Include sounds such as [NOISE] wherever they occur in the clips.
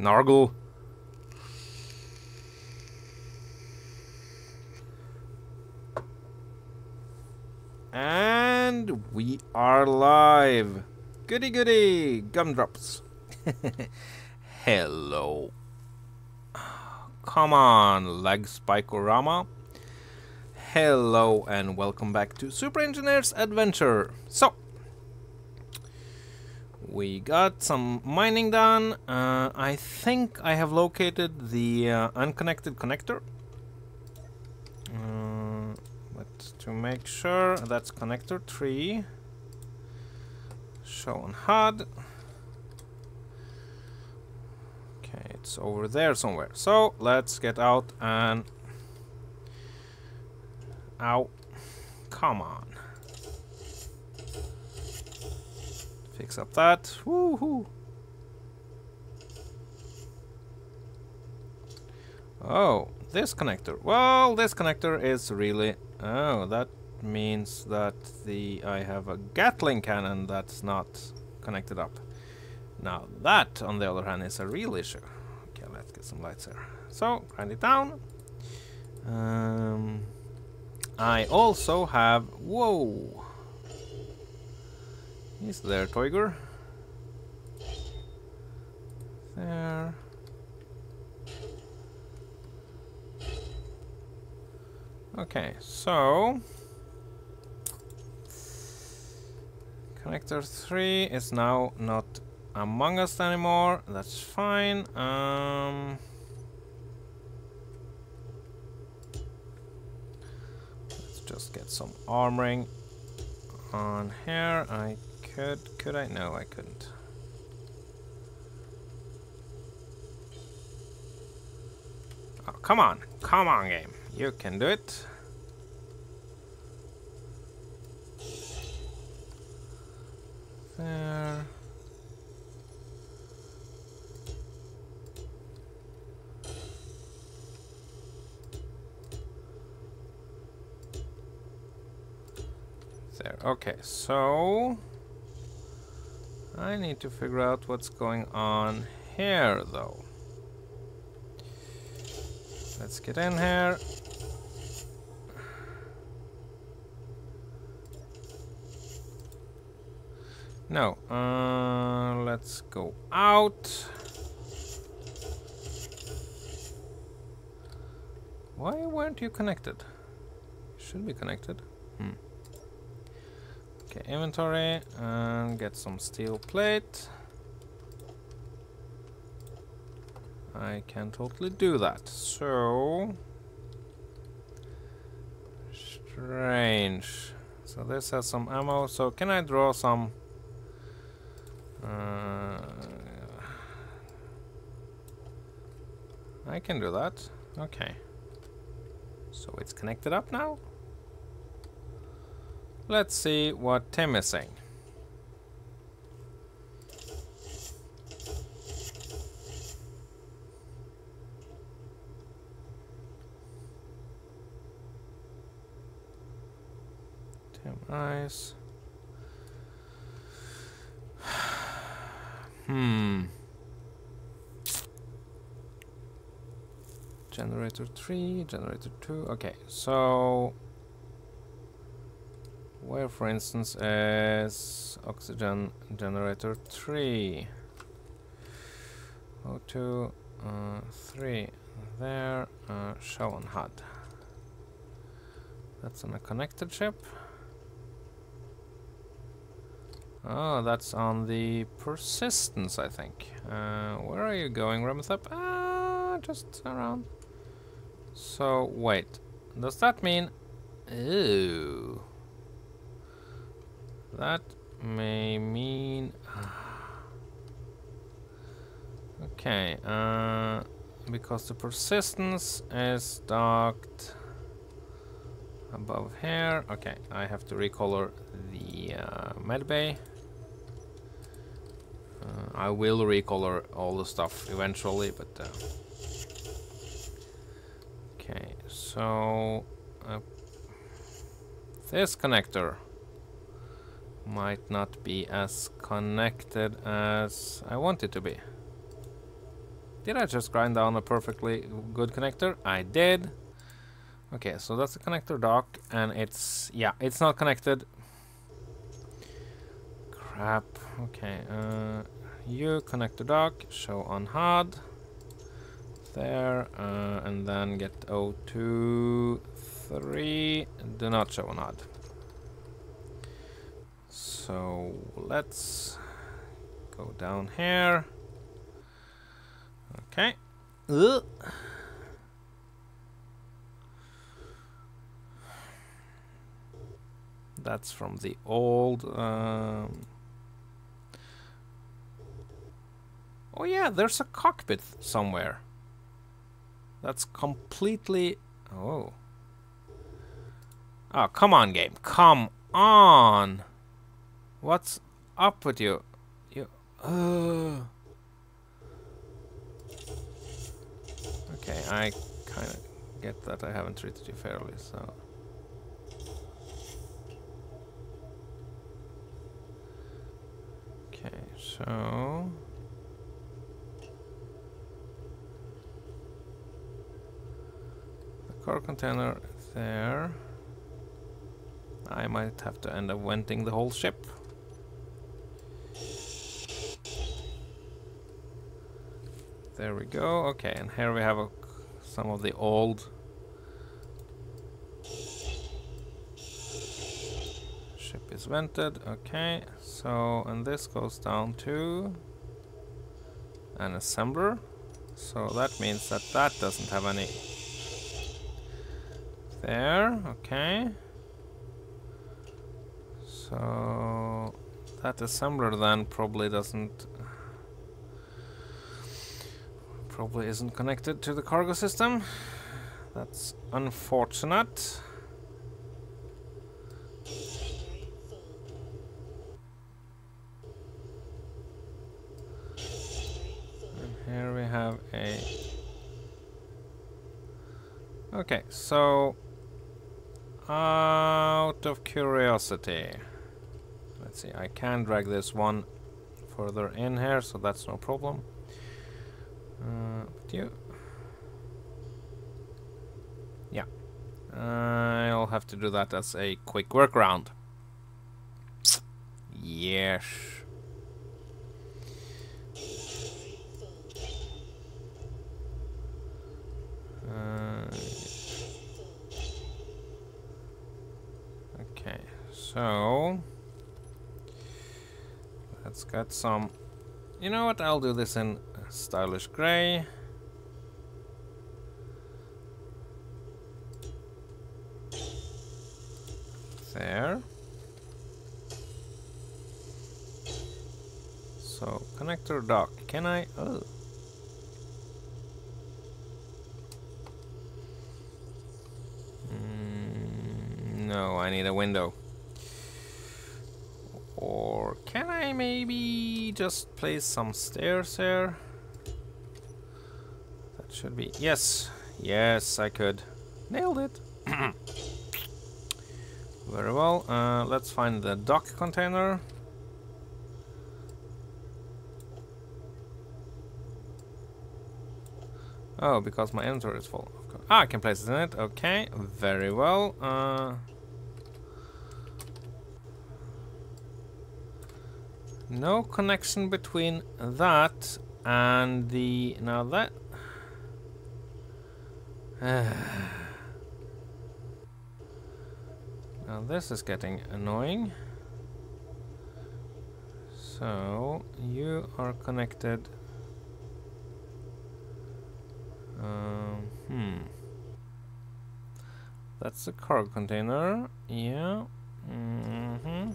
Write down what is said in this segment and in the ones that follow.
Nargle. And we are live. Goody goody, gumdrops. [LAUGHS] Hello. Come on, leg spikorama. Hello and welcome back to Super Engineers Adventure. So, we got some mining done. Uh, I think I have located the uh, unconnected connector. Uh, but to make sure, that's connector 3. Show on HUD. Okay, it's over there somewhere. So, let's get out and Ow. Come on. Fix up that. Woohoo! Oh, this connector. Well, this connector is really... Oh, that means that the I have a Gatling cannon that's not connected up. Now that, on the other hand, is a real issue. Okay, let's get some lights here. So, grind it down. Um, I also have... Whoa! He's there, Toiger. There. Okay, so... Connector 3 is now not among us anymore. That's fine. Um... Let's just get some armoring on here. I could, could I? No, I couldn't. Oh, come on, come on game. You can do it. There. there. Okay, so I need to figure out what's going on here, though. Let's get in here. No, uh, let's go out. Why weren't you connected? Should be connected. Okay, inventory and get some steel plate. I can totally do that. So strange. So this has some ammo. So can I draw some? Uh, I can do that. Okay. So it's connected up now. Let's see what Tim is saying. Tim eyes. [SIGHS] hmm. Generator 3, generator 2. Okay, so where, for instance, is oxygen generator 3? O2, uh, 3. There, uh, show on HUD. That's on a connected ship. Oh, that's on the persistence, I think. Uh, where are you going, Remethep? Ah, just around. So, wait. Does that mean... Ooh. That may mean... [SIGHS] okay, uh, because the persistence is docked above here. Okay, I have to recolor the uh, medbay. Uh, I will recolor all the stuff eventually, but... Uh, okay, so... Uh, this connector might not be as connected as I want it to be. Did I just grind down a perfectly good connector? I did. Okay, so that's the connector dock, and it's, yeah, it's not connected. Crap. Okay, uh, you connector dock, show on HUD. There, uh, and then get 023, do not show on HUD. So let's go down here. Okay. Ugh. That's from the old. Um oh yeah, there's a cockpit somewhere. That's completely. Oh. Oh, come on, game. Come on. What's up with you? You. Uh. Okay, I kind of get that I haven't treated you fairly, so. Okay, so. The car container there. I might have to end up venting the whole ship. There we go. Okay, and here we have a, some of the old ship is vented. Okay, so and this goes down to an assembler. So that means that that doesn't have any there. Okay. So that assembler then probably doesn't probably isn't connected to the cargo system. That's unfortunate. And here we have a... Okay, so... Out of curiosity... Let's see, I can drag this one further in here, so that's no problem. Uh, you... Yeah. I'll have to do that as a quick workaround. Yes. Uh, okay, so let's get some. You know what? I'll do this in stylish gray. There. So, connector dock. Can I? Oh. Mm, no, I need a window. Or can I maybe just place some stairs here? Should be. Yes. Yes, I could. Nailed it. [COUGHS] Very well. Uh, let's find the dock container. Oh, because my inventory is full. Ah, I can place it in it. Okay, very well. Uh, no connection between that and the... Now that [SIGHS] now this is getting annoying. So you are connected. Um, hmm. That's the cargo container. Yeah. Mm hmm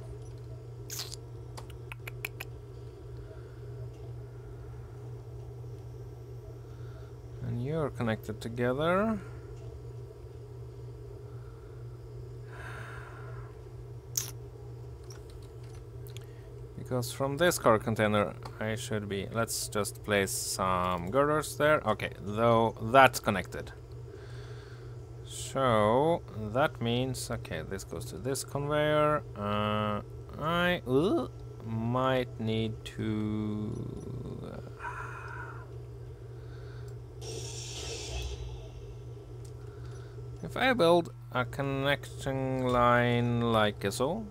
And you're connected together. Because from this car container I should be... Let's just place some girders there. Okay, though that's connected. So, that means... Okay, this goes to this conveyor. Uh, I might need to... If I build a connecting line like so,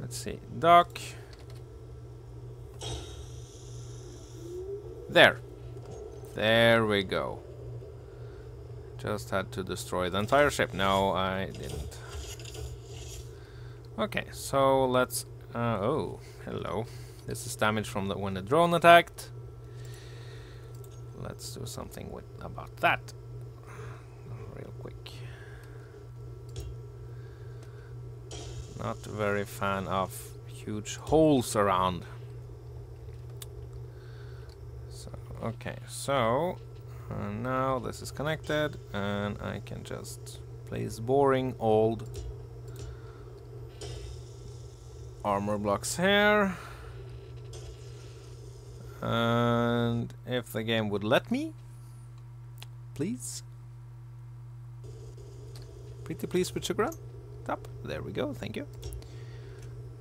let's see, dock, there, there we go. Just had to destroy the entire ship. No, I didn't. Okay, so let's... Uh, oh, hello. This is damage from the when the drone attacked. Let's do something with about that. Real quick. Not very fan of huge holes around. So, okay, so and now this is connected and I can just place boring old armor blocks here. And if the game would let me, please. Pretty please with sugar top. There we go, thank you.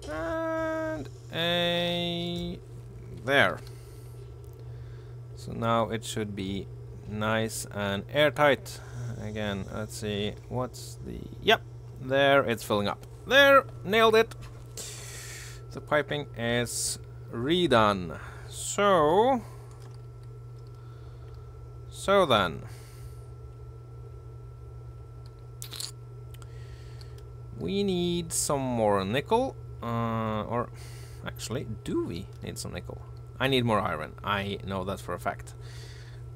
And a there. So now it should be nice and airtight. Again, let's see, what's the... Yep, there, it's filling up. There, nailed it. The piping is redone. So... So then... We need some more nickel. Uh, or actually, do we need some nickel? I need more iron. I know that for a fact.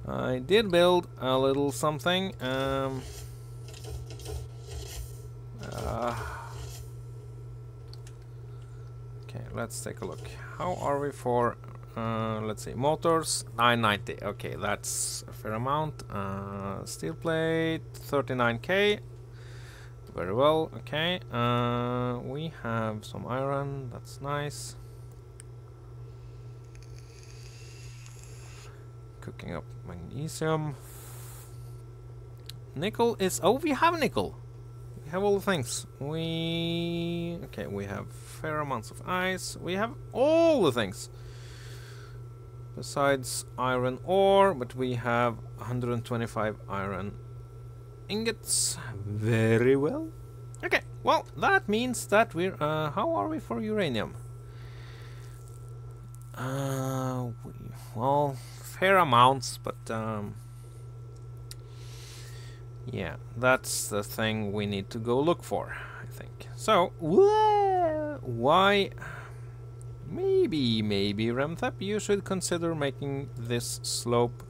I did build a little something. Um, uh, okay, let's take a look. How are we for, uh, let's see, motors? 990. Okay, that's a fair amount. Uh, steel plate, 39k. Very well, okay. Uh, we have some iron, that's nice. Cooking up magnesium. Nickel is... Oh, we have nickel! We have all the things. We... Okay, we have fair amounts of ice. We have all the things. Besides iron ore, but we have 125 iron ingots. Very well. Okay, well, that means that we're... Uh, how are we for uranium? Uh, we, well, fair amounts, but um, yeah, that's the thing we need to go look for, I think. So, why? Maybe, maybe, Remthep, you should consider making this slope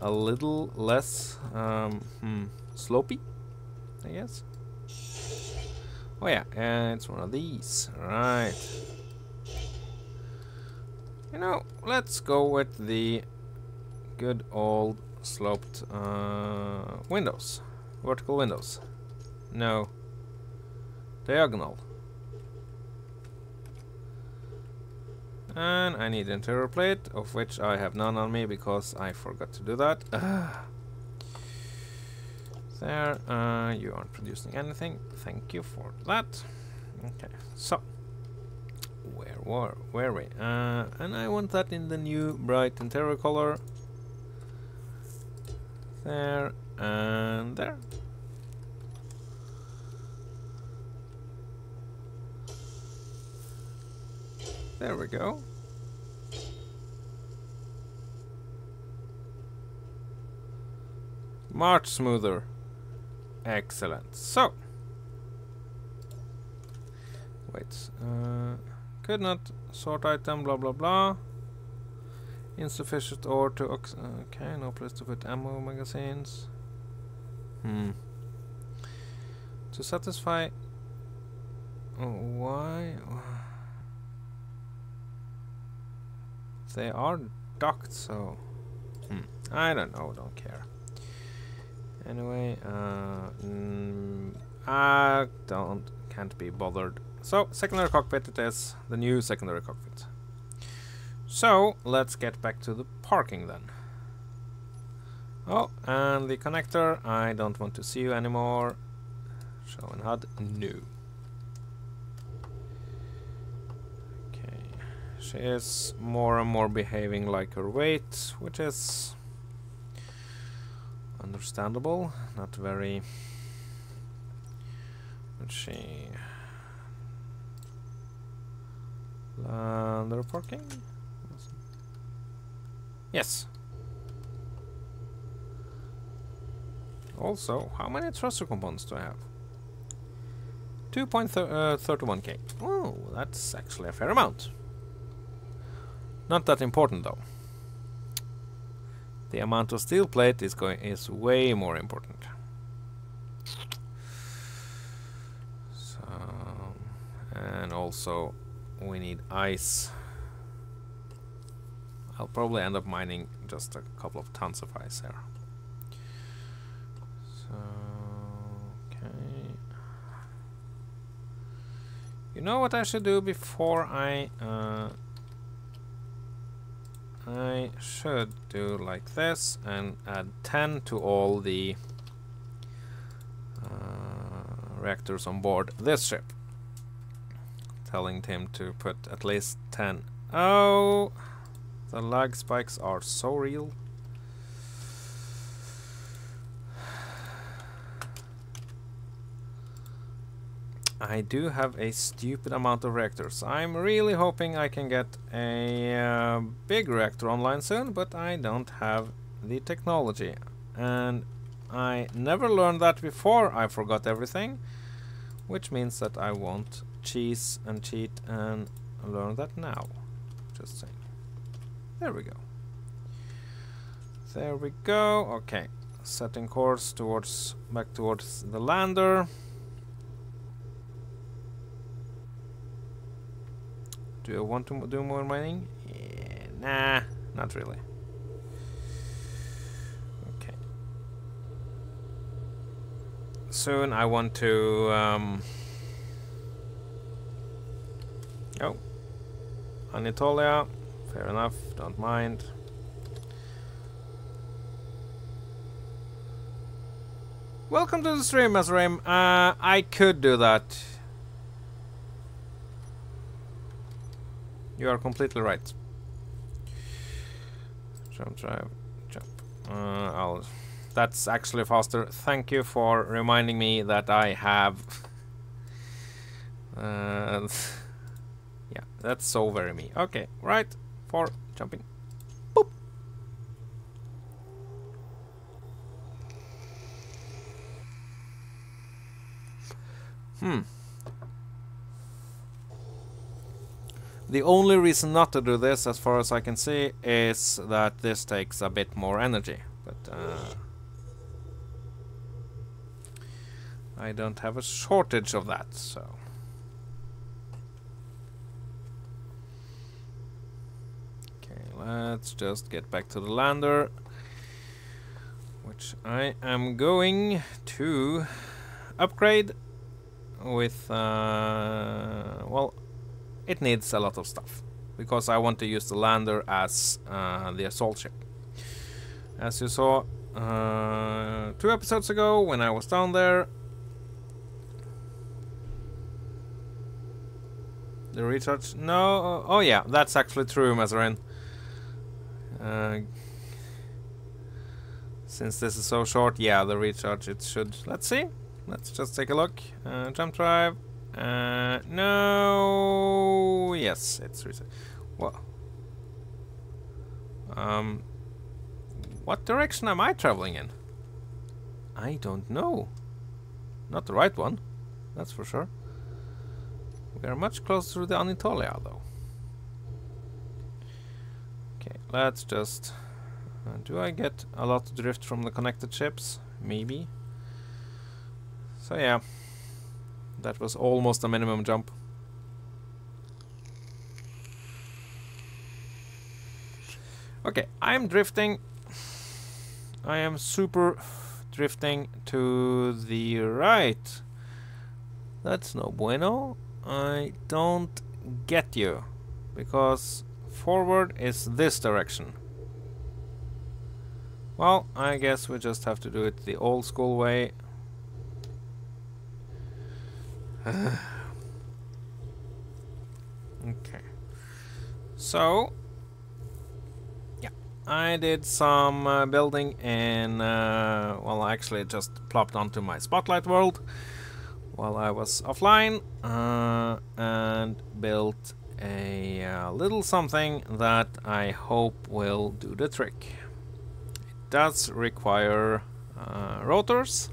a little less um, hmm, slopey, I guess. Oh yeah, and it's one of these, right. You know, let's go with the good old sloped uh, windows. Vertical windows. No. Diagonal. And I need interior plate, of which I have none on me because I forgot to do that. [SIGHS] there, uh, you aren't producing anything. Thank you for that. Okay, so where were where we? Uh, and I want that in the new bright interior color. There and there. There we go. Much smoother. Excellent. So. Wait. Uh, could not sort item, blah blah blah. Insufficient ore to okay, no place to put ammo magazines. Hmm. To satisfy oh, why they are docked so hmm. I don't know, don't care. Anyway, uh, mm, I don't can't be bothered so, secondary cockpit it is, the new secondary cockpit. So, let's get back to the parking then. Oh, and the connector, I don't want to see you anymore. Show and HUD, no. Okay, she is more and more behaving like her weight, which is Understandable, not very... Let's see... Lander parking? Yes. Also, how many thruster components do I have? 2.31k. Uh, oh, that's actually a fair amount. Not that important though. The amount of steel plate is going is way more important. So, and also we need ice. I'll probably end up mining just a couple of tons of ice here. So, okay. You know what I should do before I uh, I should do like this and add 10 to all the uh, reactors on board this ship. Telling him to put at least 10. Oh, the lag spikes are so real. I do have a stupid amount of reactors. I'm really hoping I can get a uh, big reactor online soon, but I don't have the technology. And I never learned that before I forgot everything, which means that I won't cheese and cheat and learn that now. Just saying. There we go. There we go. Okay. Setting course towards back towards the lander. Do I want to do more mining? Yeah, nah, not really. Okay. Soon I want to... Um, oh. Anatolia. Fair enough, don't mind. Welcome to the stream, Azraim. Uh, I could do that You are completely right. Jump drive, jump. Uh, I'll. That's actually faster. Thank you for reminding me that I have. uh, [LAUGHS] yeah, that's so very me. Okay, right for jumping. Boop. Hmm. The only reason not to do this, as far as I can see, is that this takes a bit more energy. But uh, I don't have a shortage of that, so... Okay, let's just get back to the lander. Which I am going to upgrade with, uh, well, it needs a lot of stuff because I want to use the lander as uh, the assault ship. As you saw uh, two episodes ago when I was down there, the recharge. No, oh yeah, that's actually true, Mazarin. Uh, since this is so short, yeah, the recharge it should. Let's see. Let's just take a look. Uh, jump drive. Uh, no. Yes, it's reset. What? Um, what direction am I traveling in? I don't know. Not the right one, that's for sure. We are much closer to the Anatolia, though. Okay, let's just... Uh, do I get a lot of drift from the connected ships? Maybe. So yeah. That was almost a minimum jump. Okay, I'm drifting. I am super drifting to the right. That's no bueno. I don't get you. Because forward is this direction. Well, I guess we just have to do it the old school way [SIGHS] okay. So, yeah, I did some uh, building and, uh, well, actually just plopped onto my Spotlight world while I was offline uh, and built a uh, little something that I hope will do the trick. It does require uh, rotors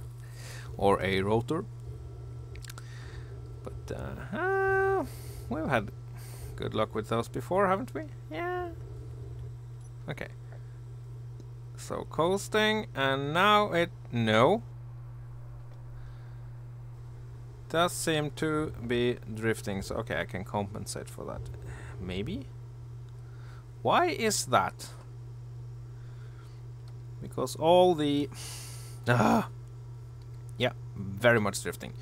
or a rotor, uh, we've had good luck with those before, haven't we? Yeah. Okay. So coasting, and now it no does seem to be drifting. So okay, I can compensate for that. Maybe. Why is that? Because all the ah yeah, very much drifting.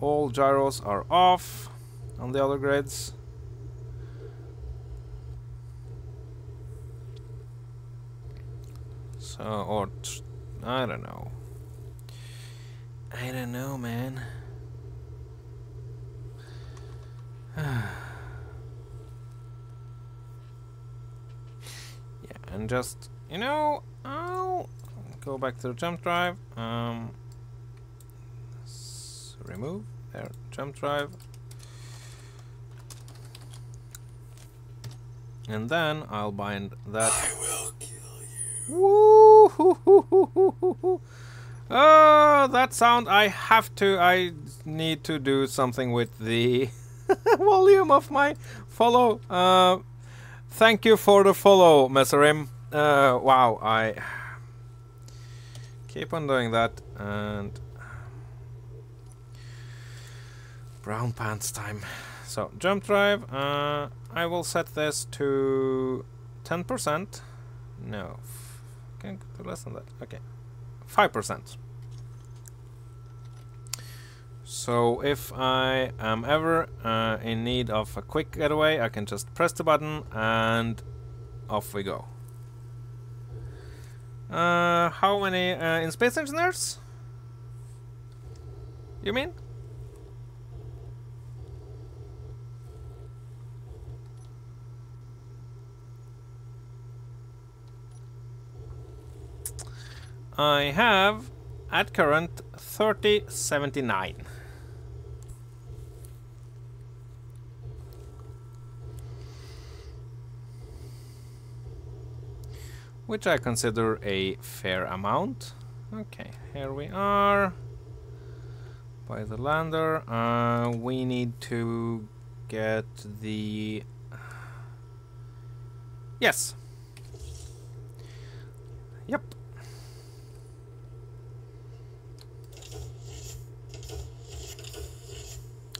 All gyros are off on the other grids. So, or I don't know. I don't know, man. [SIGHS] yeah, and just, you know, I'll go back to the jump drive. Um, remove there, jump drive. And then I'll bind that. I will kill you. Oh, that sound! I have to. I need to do something with the [LAUGHS] volume of my follow. Uh, thank you for the follow, Messerim. Uh, wow, I [SIGHS] keep on doing that and brown pants time. So jump drive. Uh, I will set this to 10%. No, can do less than that. Okay. 5%. So if I am ever uh, in need of a quick getaway, I can just press the button and off we go. Uh, how many uh, in Space Engineers? You mean? I have, at current, 3079. Which I consider a fair amount. Okay, here we are. By the lander. Uh, we need to get the... Yes. Yep.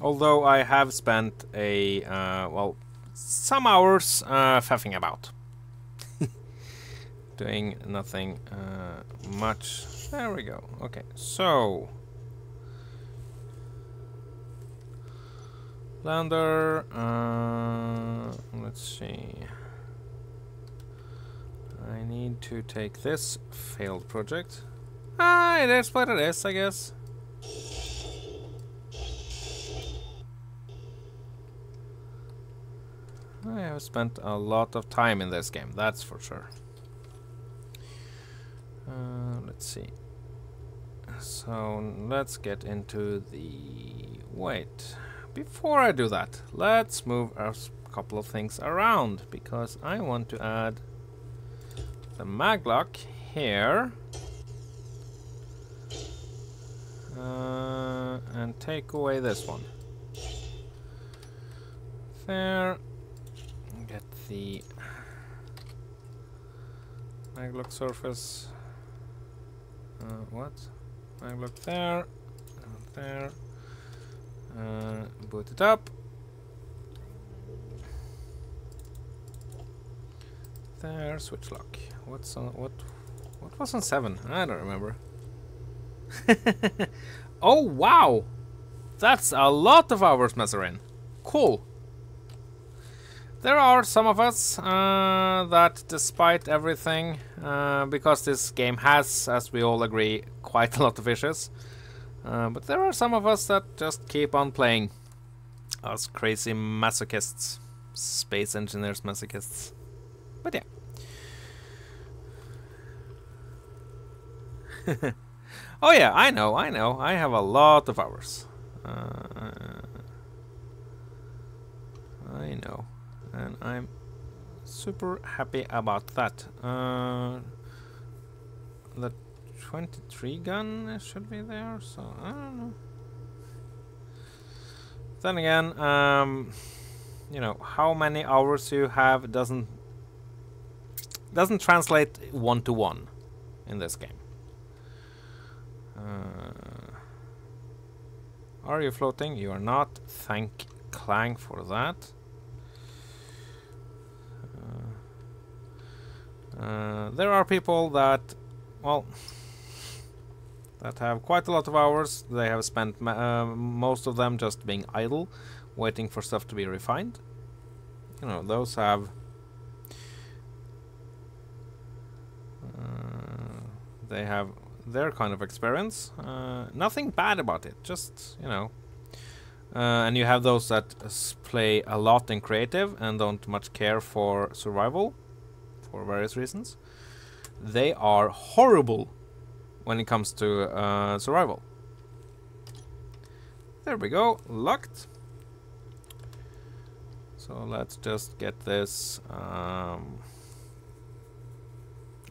Although I have spent a, uh, well, some hours uh, faffing about. [LAUGHS] Doing nothing uh, much. There we go. Okay, so... Lander, uh, let's see. I need to take this failed project. Ah, it is what it is, I guess. I have spent a lot of time in this game, that's for sure. Uh, let's see. So let's get into the... Wait. Before I do that, let's move a couple of things around because I want to add the maglock here uh, and take away this one. There the maglock surface. Uh, what? Maglock there, there. Uh, boot it up. There, switch lock. What's on what? What was on seven? I don't remember. [LAUGHS] oh wow, that's a lot of hours, Mazarin. Cool. There are some of us uh, that, despite everything, uh, because this game has, as we all agree, quite a lot of issues, uh, but there are some of us that just keep on playing. Us crazy masochists. Space engineers masochists. But yeah. [LAUGHS] oh yeah, I know, I know. I have a lot of hours. Uh, I know and I'm super happy about that. Uh, the 23 gun should be there, so I don't know. Then again, um, you know, how many hours you have doesn't doesn't translate one to one in this game. Uh, are you floating? You are not. Thank Clank for that. Uh, there are people that, well, [LAUGHS] that have quite a lot of hours. They have spent uh, most of them just being idle, waiting for stuff to be refined. You know, those have uh, they have their kind of experience. Uh, nothing bad about it, just you know. Uh, and you have those that play a lot in creative and don't much care for survival, for various reasons. They are horrible when it comes to uh, survival. There we go, locked. So let's just get this. Um,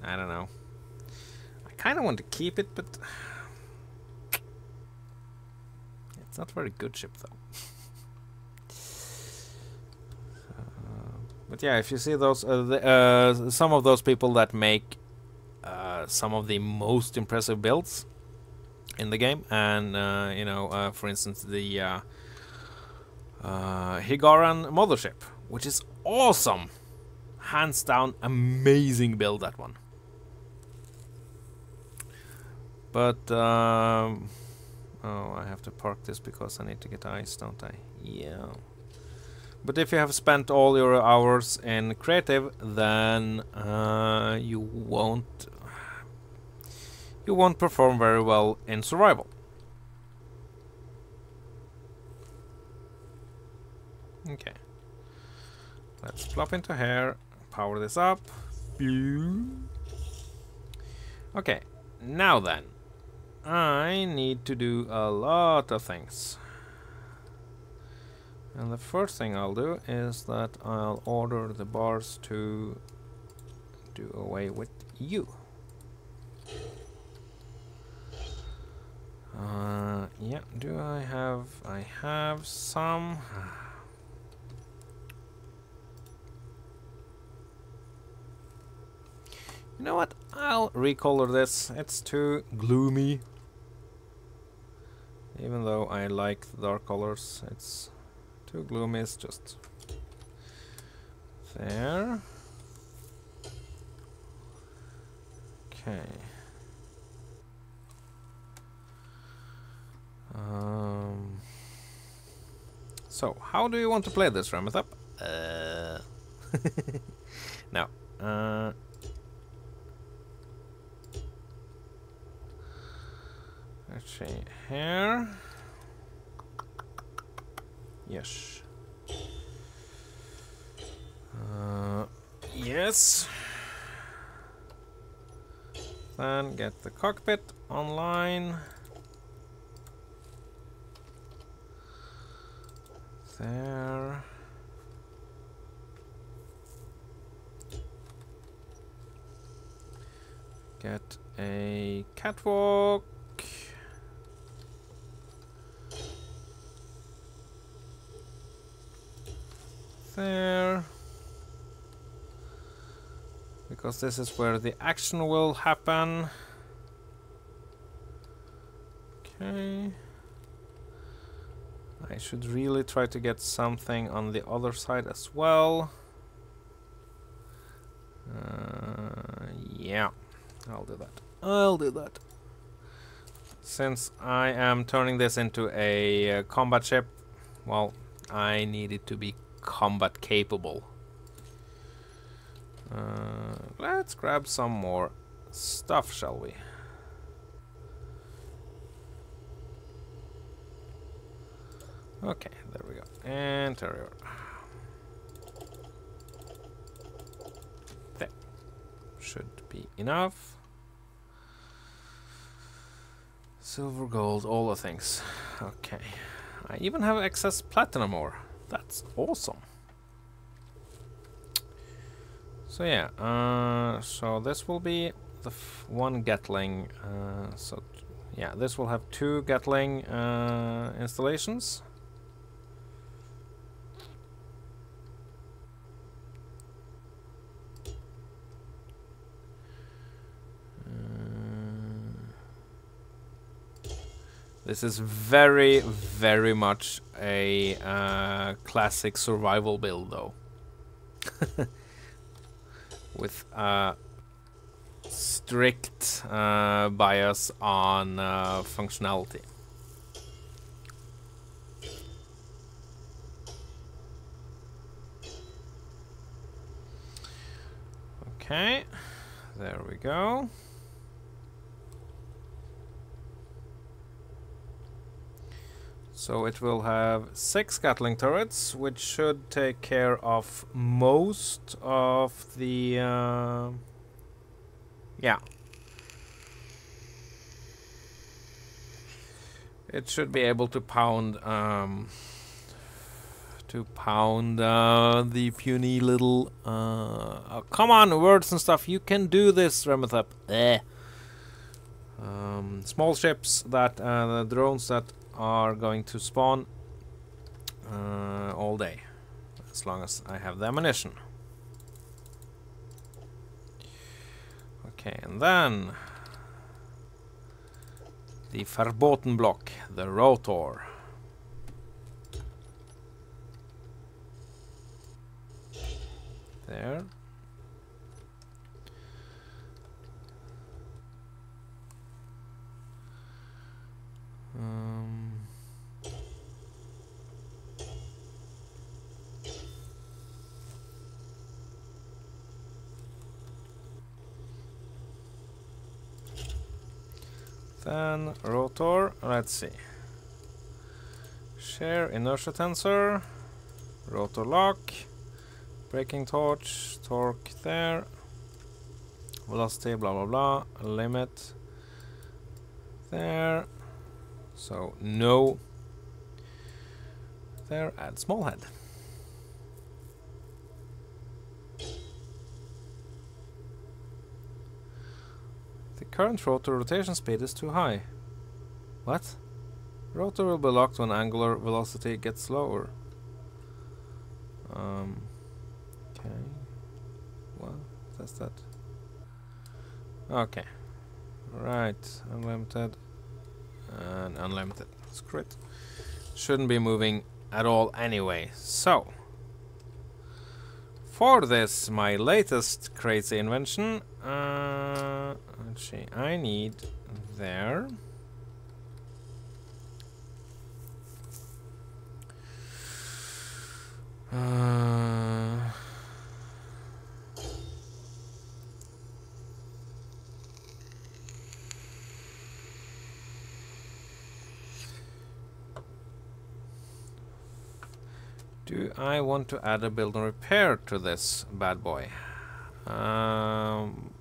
I don't know. I kind of want to keep it, but [SIGHS] it's not very good ship, though. But yeah, if you see those, uh, the, uh, some of those people that make uh, some of the most impressive builds in the game, and uh, you know, uh, for instance, the uh, Hiigaran mothership, which is awesome, hands down, amazing build that one. But um, oh, I have to park this because I need to get ice, don't I? Yeah. But if you have spent all your hours in creative, then uh, you won't you won't perform very well in survival. Okay. Let's plop into here, power this up. Okay, now then. I need to do a lot of things. And the first thing I'll do is that I'll order the bars to do away with you. Uh, yeah, do I have... I have some... You know what? I'll recolor this. It's too gloomy. Even though I like dark colors, it's too gloomy. It's just there. Okay. Um, so, how do you want to play this, Remethep? Uh, [LAUGHS] now, uh, let's see here. Yes. Uh, yes. Then get the cockpit online. there. Get a catwalk. There. Because this is where the action will happen. Okay. I should really try to get something on the other side as well. Uh, yeah, I'll do that. I'll do that. Since I am turning this into a uh, combat ship, well, I need it to be combat capable. Uh, let's grab some more stuff, shall we? Okay, there we go. Interior. That should be enough. Silver, gold, all the things. Okay. I even have excess platinum ore. That's awesome. So yeah, uh, so this will be the one Gatling. Uh, so yeah, this will have two Gatling uh, installations. This is very, very much a uh, classic survival build, though. [LAUGHS] With a strict uh, bias on uh, functionality. Okay, there we go. So it will have six Gatling turrets, which should take care of most of the... Uh, yeah. It should be able to pound... Um, to pound uh, the puny little... Uh, oh, come on, words and stuff. You can do this, Remethep. Eh. Um, small ships that... Uh, the drones that are going to spawn uh, all day as long as I have the ammunition. Okay, and then the Verboten block, the rotor. There. Um, then rotor, let's see. Share inertia tensor, rotor lock, braking torch, torque there, velocity, blah blah blah, limit there, so no there at small head. The current rotor rotation speed is too high. What? Rotor will be locked when angular velocity gets lower. Um, okay. Well, that's that. Okay. Right, unlimited and unlimited. script. Shouldn't be moving at all anyway. So, for this, my latest crazy invention, uh, let's see, I need there. Uh, Do I want to add a build and repair to this bad boy? Um,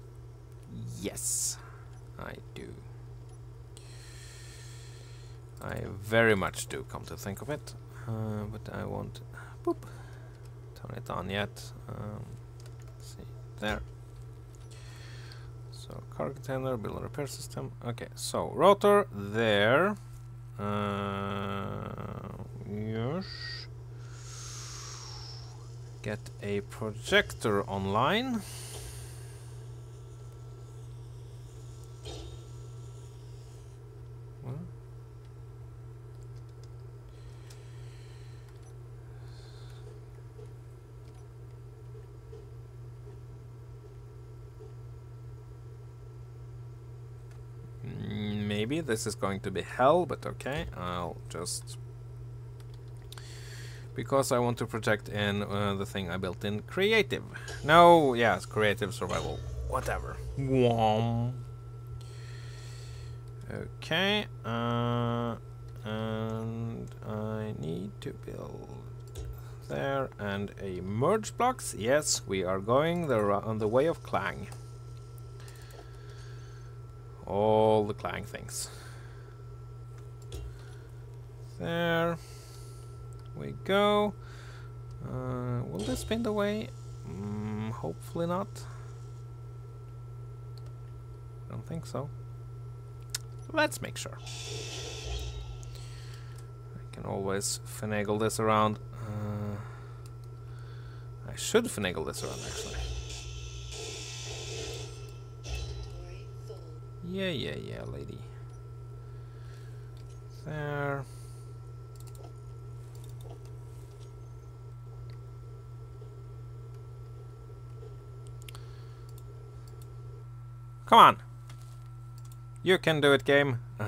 yes, I do. I very much do, come to think of it. Uh, but I won't boop, turn it on yet. Um, see, there. So, car container, build and repair system. Okay, so, rotor there. Uh, yes get a projector online. Maybe this is going to be hell, but okay, I'll just because I want to project in uh, the thing I built in creative. No, yes, creative survival. Whatever. Okay, uh, and I need to build there and a merge blocks. Yes, we are going the on the way of Clang. All the Clang things. There we go. Uh, will this be in the way? Mm, hopefully not. I don't think so. Let's make sure. I can always finagle this around. Uh, I should finagle this around actually. Yeah, yeah, yeah, lady. There. Come on. You can do it, game. [SIGHS]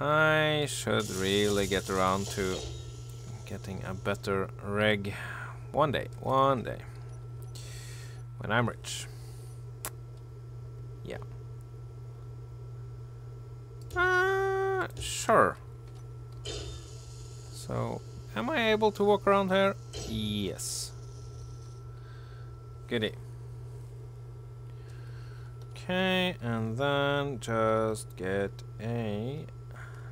I should really get around to getting a better rig one day, one day. When I'm rich. Yeah. Uh, sure. So, am I able to walk around here? Yes. Goody. Okay, and then just get a...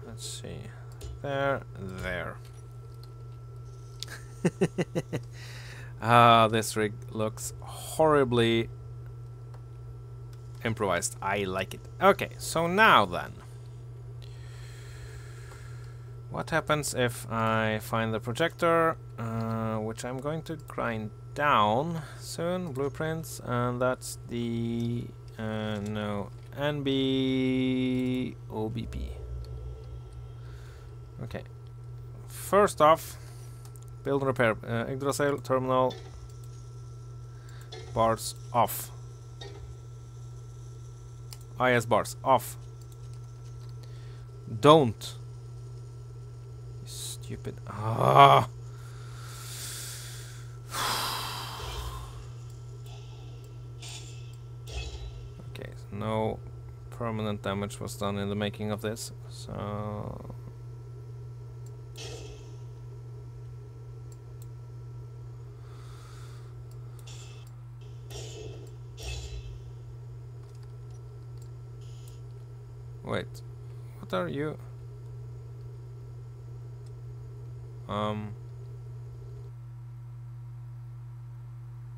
Let's see. There, there. [LAUGHS] Ah, this rig looks horribly improvised. I like it. Okay, so now then. What happens if I find the projector, uh, which I'm going to grind down soon, blueprints, and that's the, uh, no, NB OBP. Okay, first off, build and repair, uh, Yggdrasil terminal, bars off. IS bars off. Don't. You stupid. Ah. okay, so no permanent damage was done in the making of this. So Wait, what are you? Um.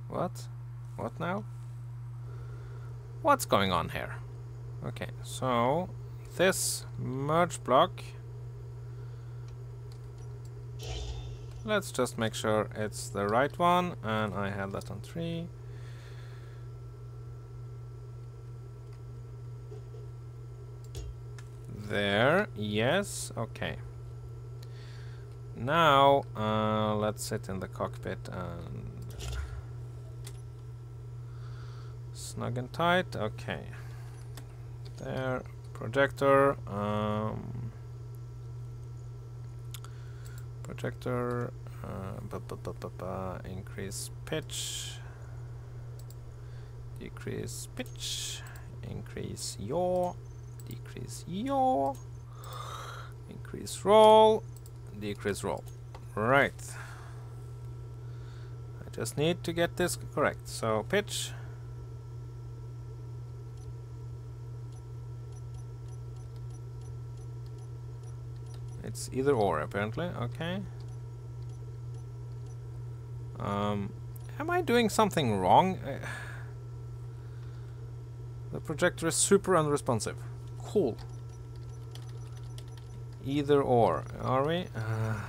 What? What now? What's going on here? Okay, so this merge block. Let's just make sure it's the right one, and I have that on three. there. Yes, okay. Now, uh, let's sit in the cockpit and... Snug and tight, okay. There, projector, um, projector, uh, ba -ba -ba increase pitch, decrease pitch, increase yaw, decrease yaw, increase roll, decrease roll. Right. I just need to get this correct. So pitch. It's either or apparently. Okay. Um, am I doing something wrong? Uh, the projector is super unresponsive. Cool. Either or, are we? Uh,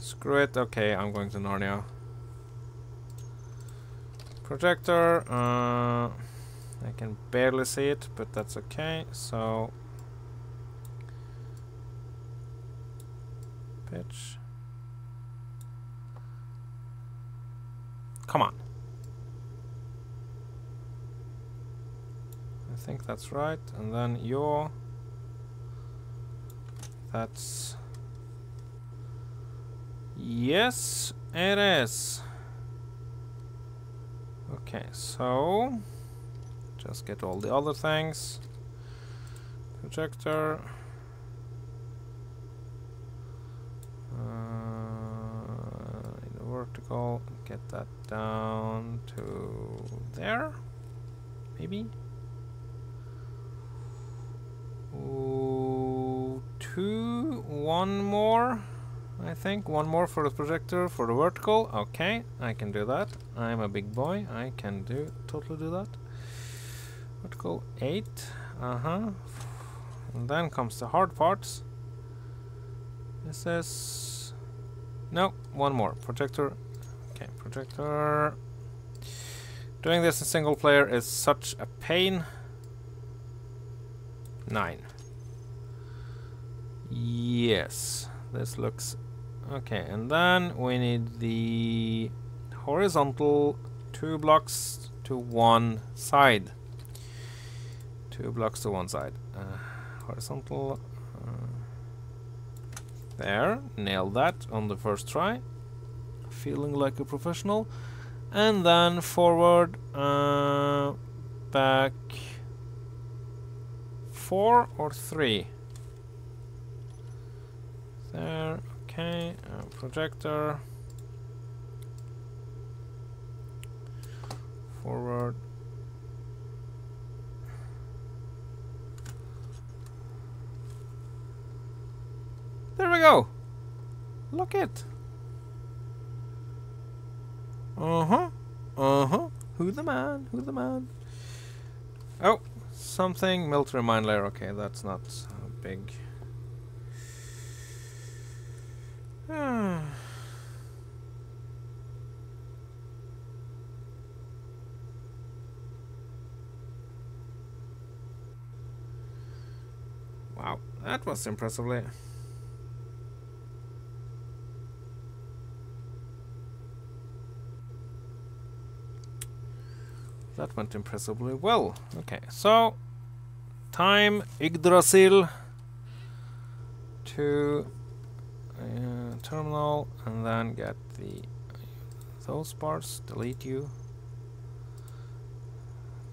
screw it. Okay, I'm going to Narnia. Projector. Uh, I can barely see it, but that's okay. So pitch. Come on. I think that's right. And then your... That's... Yes, it is. Okay, so... Just get all the other things. Projector. Uh, vertical, get that down to there, maybe. Ooh, two, one more, I think. One more for the projector for the vertical. Okay, I can do that. I'm a big boy. I can do totally do that. Vertical eight. Uh huh. And then comes the hard parts. This is no one more projector. Okay, projector. Doing this in single player is such a pain. Nine. Yes, this looks okay. And then we need the horizontal two blocks to one side. Two blocks to one side. Uh, horizontal. Uh, there, nailed that on the first try. Feeling like a professional. And then forward, uh, back four or three? There, okay, uh, projector. Forward. There we go. Look it. Uh-huh. Uh-huh. Who the man? Who the man? Oh, something military mine layer. Okay, that's not uh, big. Hmm. [SIGHS] wow, that was impressively. That went impressively well. Okay, so time Yggdrasil to uh, terminal and then get the those parts, delete you,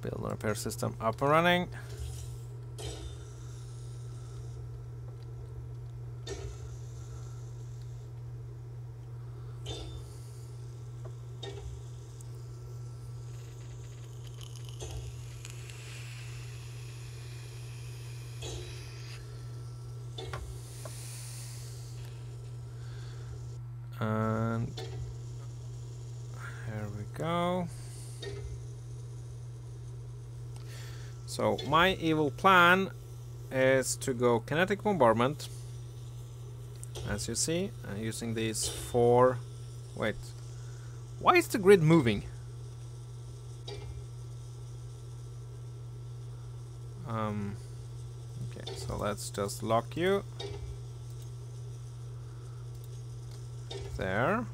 build and repair system up and running. And here we go. So my evil plan is to go kinetic bombardment as you see uh, using these four wait why is the grid moving um okay so let's just lock you there.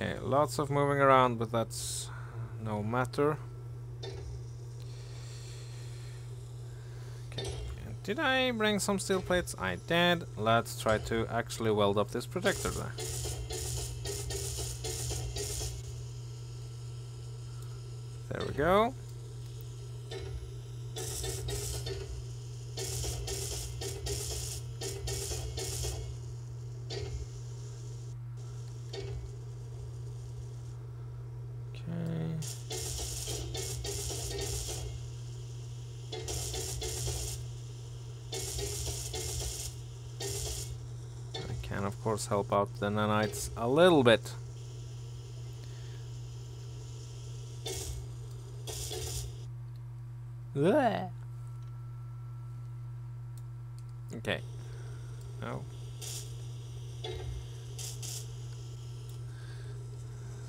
Okay, lots of moving around, but that's no matter. Okay, did I bring some steel plates? I did. Let's try to actually weld up this projector there. There we go. Help out the nanites a little bit. Bleh. Okay. Oh.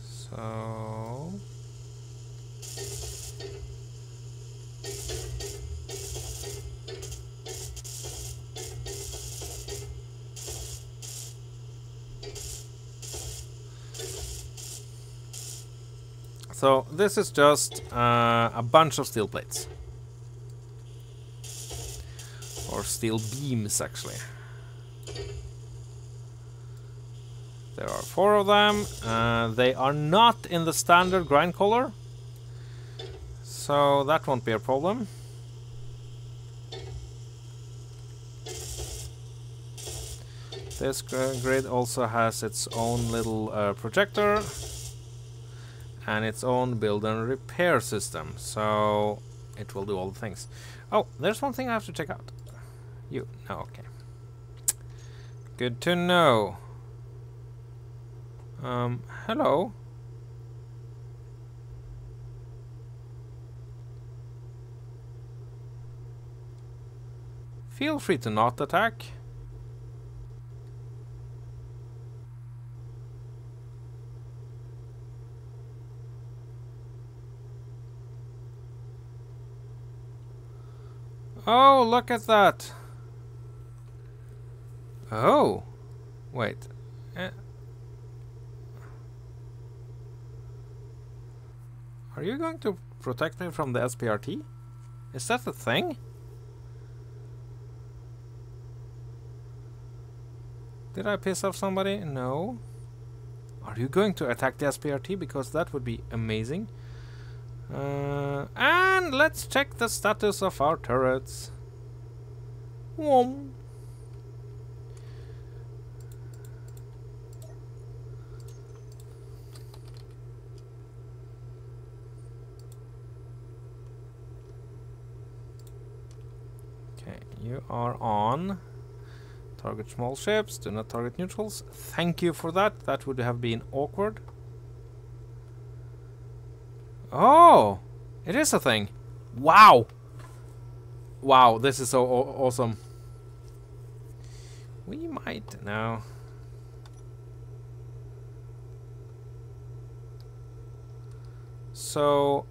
So. So this is just uh, a bunch of steel plates or steel beams actually. There are four of them. Uh, they are not in the standard grind color, so that won't be a problem. This grid also has its own little uh, projector and its own build and repair system, so it will do all the things. Oh, there's one thing I have to check out. You, no, okay. Good to know. Um, hello. Feel free to not attack. Oh, look at that. Oh. Wait. Eh. Are you going to protect me from the SPRT? Is that the thing? Did I piss off somebody? No. Are you going to attack the SPRT? Because that would be amazing. Uh, and let's check the status of our turrets. Okay, you are on. Target small ships, do not target neutrals. Thank you for that. That would have been awkward. Oh! It is a thing. Wow! Wow, this is so awesome. We might... No. So...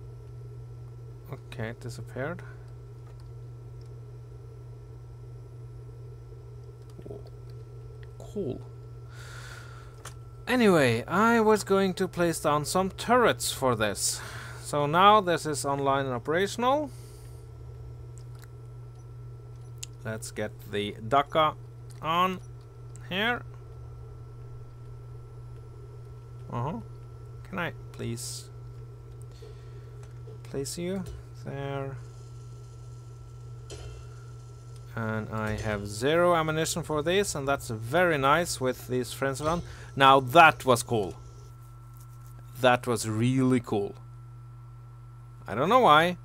Okay, it disappeared. Cool. Anyway, I was going to place down some turrets for this. So now this is online and operational. Let's get the DACA on here. Uh-huh. Can I please place you there? And I have zero ammunition for this, and that's very nice with these friends around. Now that was cool. That was really cool. I don't know why,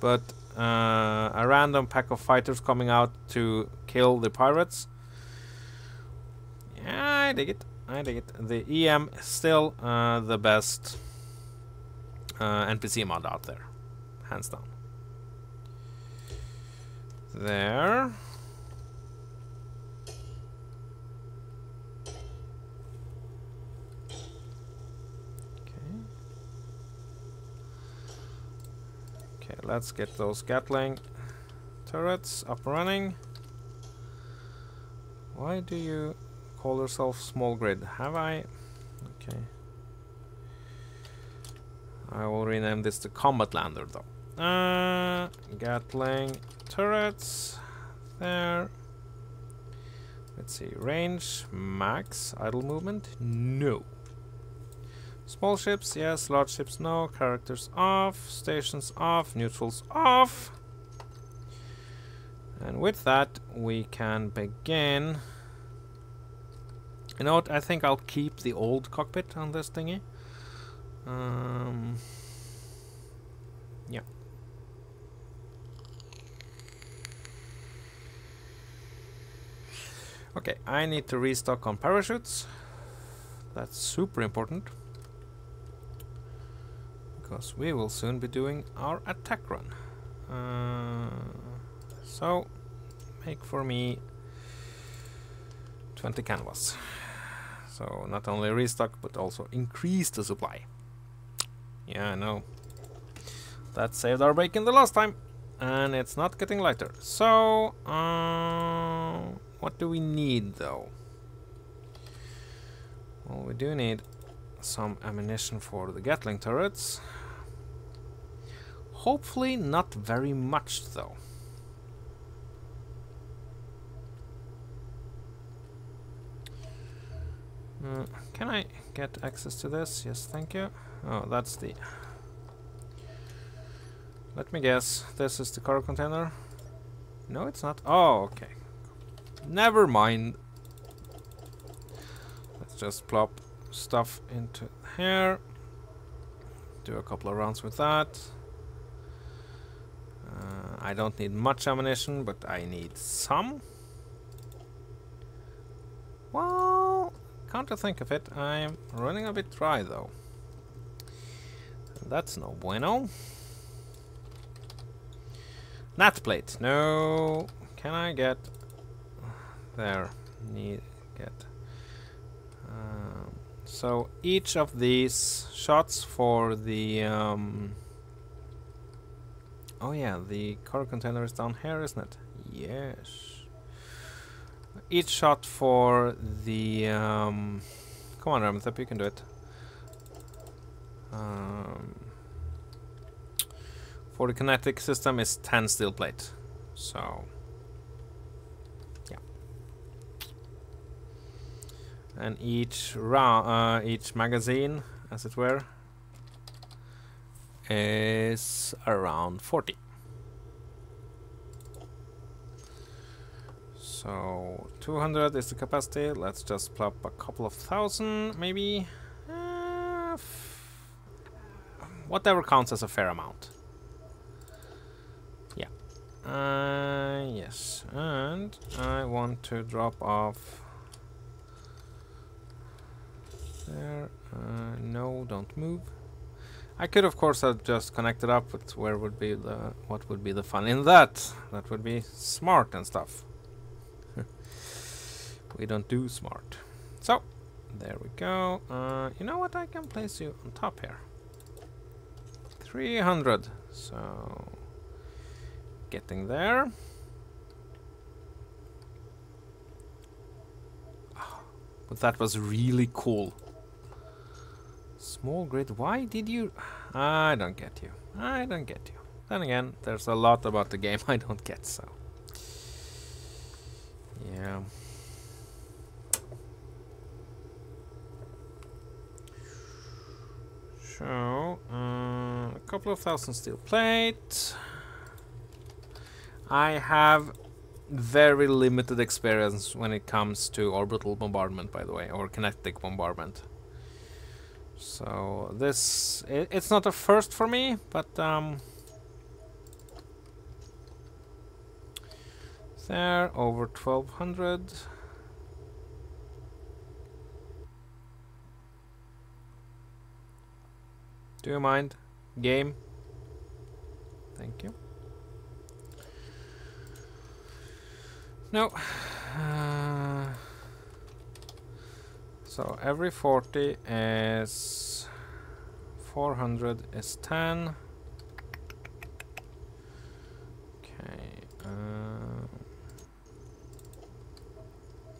but uh, a random pack of fighters coming out to kill the pirates. Yeah, I dig it. I dig it. The EM is still uh, the best uh, NPC mod out there, hands down. There. Okay, let's get those Gatling turrets up running. Why do you call yourself small grid? Have I? Okay. I will rename this to combat lander though. Uh, Gatling turrets there. Let's see, range, max, idle movement, no. Small ships, yes, large ships, no. Characters off, stations off, neutrals off. And with that, we can begin. You know what, I think I'll keep the old cockpit on this thingy. Um, yeah. Okay, I need to restock on parachutes. That's super important. Because we will soon be doing our attack run. Uh, so, make for me 20 canvas. So, not only restock, but also increase the supply. Yeah, I know. That saved our bacon the last time. And it's not getting lighter. So, uh, what do we need though? Well, we do need some ammunition for the Gatling turrets. Hopefully not very much though. Uh, can I get access to this? Yes, thank you. Oh, that's the... Let me guess. This is the cargo container? No, it's not. Oh, okay. Never mind. let's just plop stuff into here. Do a couple of rounds with that. Uh, I don't need much ammunition, but I need some. Well, come to think of it, I'm running a bit dry though. That's no bueno. Nat plate. No. Can I get there? Need get. So each of these shots for the. Um, oh yeah, the car container is down here, isn't it? Yes. Each shot for the. Um, come on, Remethep, you can do it. Um, for the kinetic system is 10 steel plate. So, And each round, uh, each magazine, as it were, is around 40. So 200 is the capacity. Let's just plop a couple of thousand, maybe. Uh, whatever counts as a fair amount. Yeah. Uh, yes. And I want to drop off there. Uh, no, don't move. I could, of course, have just connected up, but where would be the what would be the fun in that? That would be smart and stuff. [LAUGHS] we don't do smart. So, there we go. Uh, you know what? I can place you on top here. 300. So, getting there. But that was really cool. Small grid. Why did you... I don't get you. I don't get you. Then again, there's a lot about the game [LAUGHS] I don't get, so... Yeah. So, uh, a couple of thousand steel plate. I have very limited experience when it comes to orbital bombardment, by the way, or kinetic bombardment. So this, i it's not a first for me, but um, there over 1200. Do you mind? Game? Thank you. No. [SIGHS] Uh, so every 40 is 400 is 10. Okay. Uh,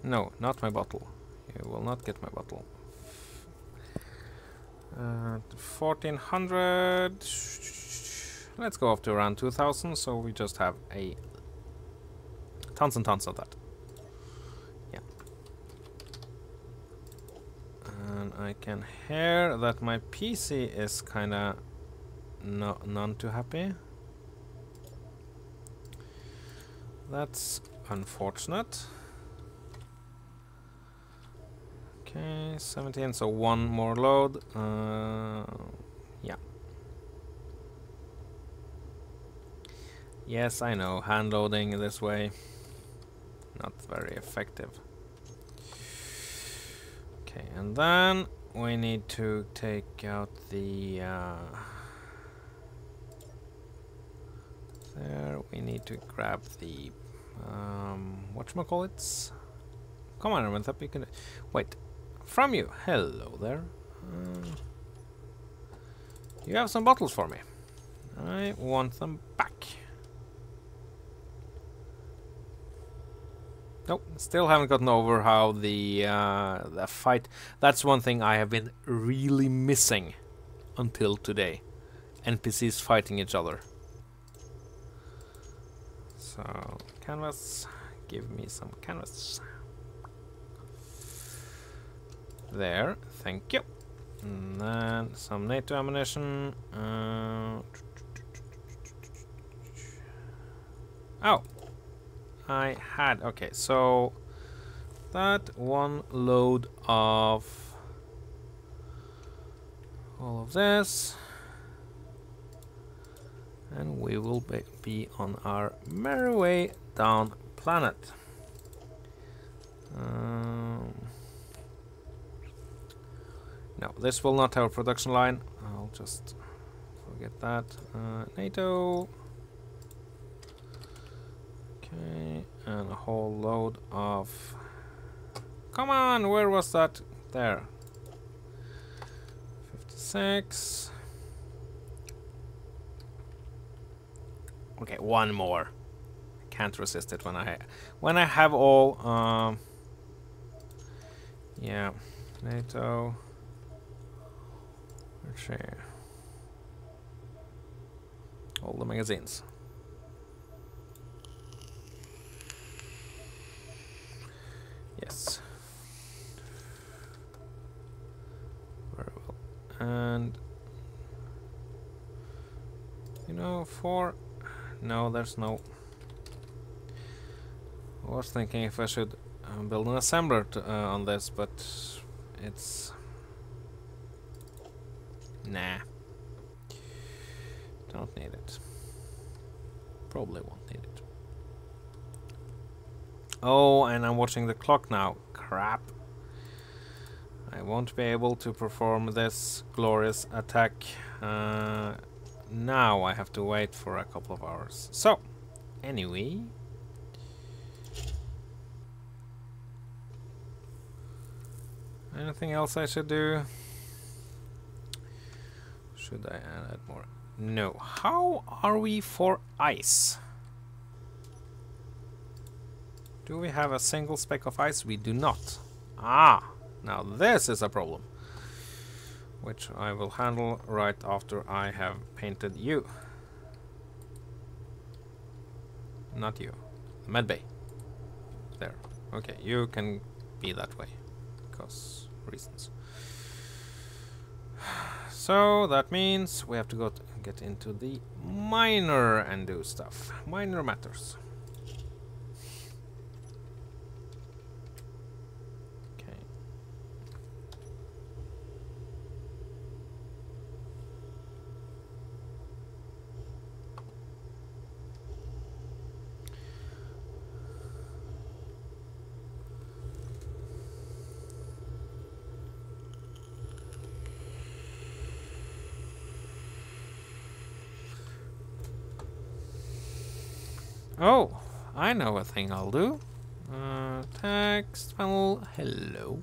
no, not my bottle. You will not get my bottle. Uh, 1400. Let's go up to around 2000, so we just have a tons and tons of that. And I can hear that my PC is kinda no none too happy. That's unfortunate. Okay, 17, so one more load. Uh, yeah. Yes, I know, hand loading this way. Not very effective. Okay, and then we need to take out the... Uh, there, we need to grab the... Um, whatchamacallits? Come on, Remethep, you can... Wait, from you. Hello there. Uh, you have some bottles for me. I want them back. Nope, still haven't gotten over how the uh, the fight. That's one thing I have been really missing until today. NPCs fighting each other. So canvas, give me some canvas. There, thank you. And then some NATO ammunition. Uh, oh, I had okay. So that. One load of all of this. And we will be, on our merry way down planet. Um, no, this will not have a production line. I'll just forget that. Uh, NATO. Okay, and a whole load of... Come on, where was that? There. 56. Okay, one more. Can't resist it when I when I have all. Um, yeah, NATO. Let's see. All the magazines. Yes. Very well. And you know, four. no, there's no. I was thinking if I should uh, build an assembler to, uh, on this, but it's nah. Don't need it. Probably won't need it. Oh, and I'm watching the clock now. Crap. I won't be able to perform this glorious attack. Uh, now I have to wait for a couple of hours. So, anyway. Anything else I should do? Should I add more? No. How are we for ice? Do we have a single speck of ice? We do not. Ah, now this is a problem. Which I will handle right after I have painted you. Not you. Medbay. There. Okay, you can be that way. Because reasons. [SIGHS] So that means we have to go get into the miner and do stuff. Minor matters. Okay. Oh, I know a thing I'll do. Uh, text panel, hello.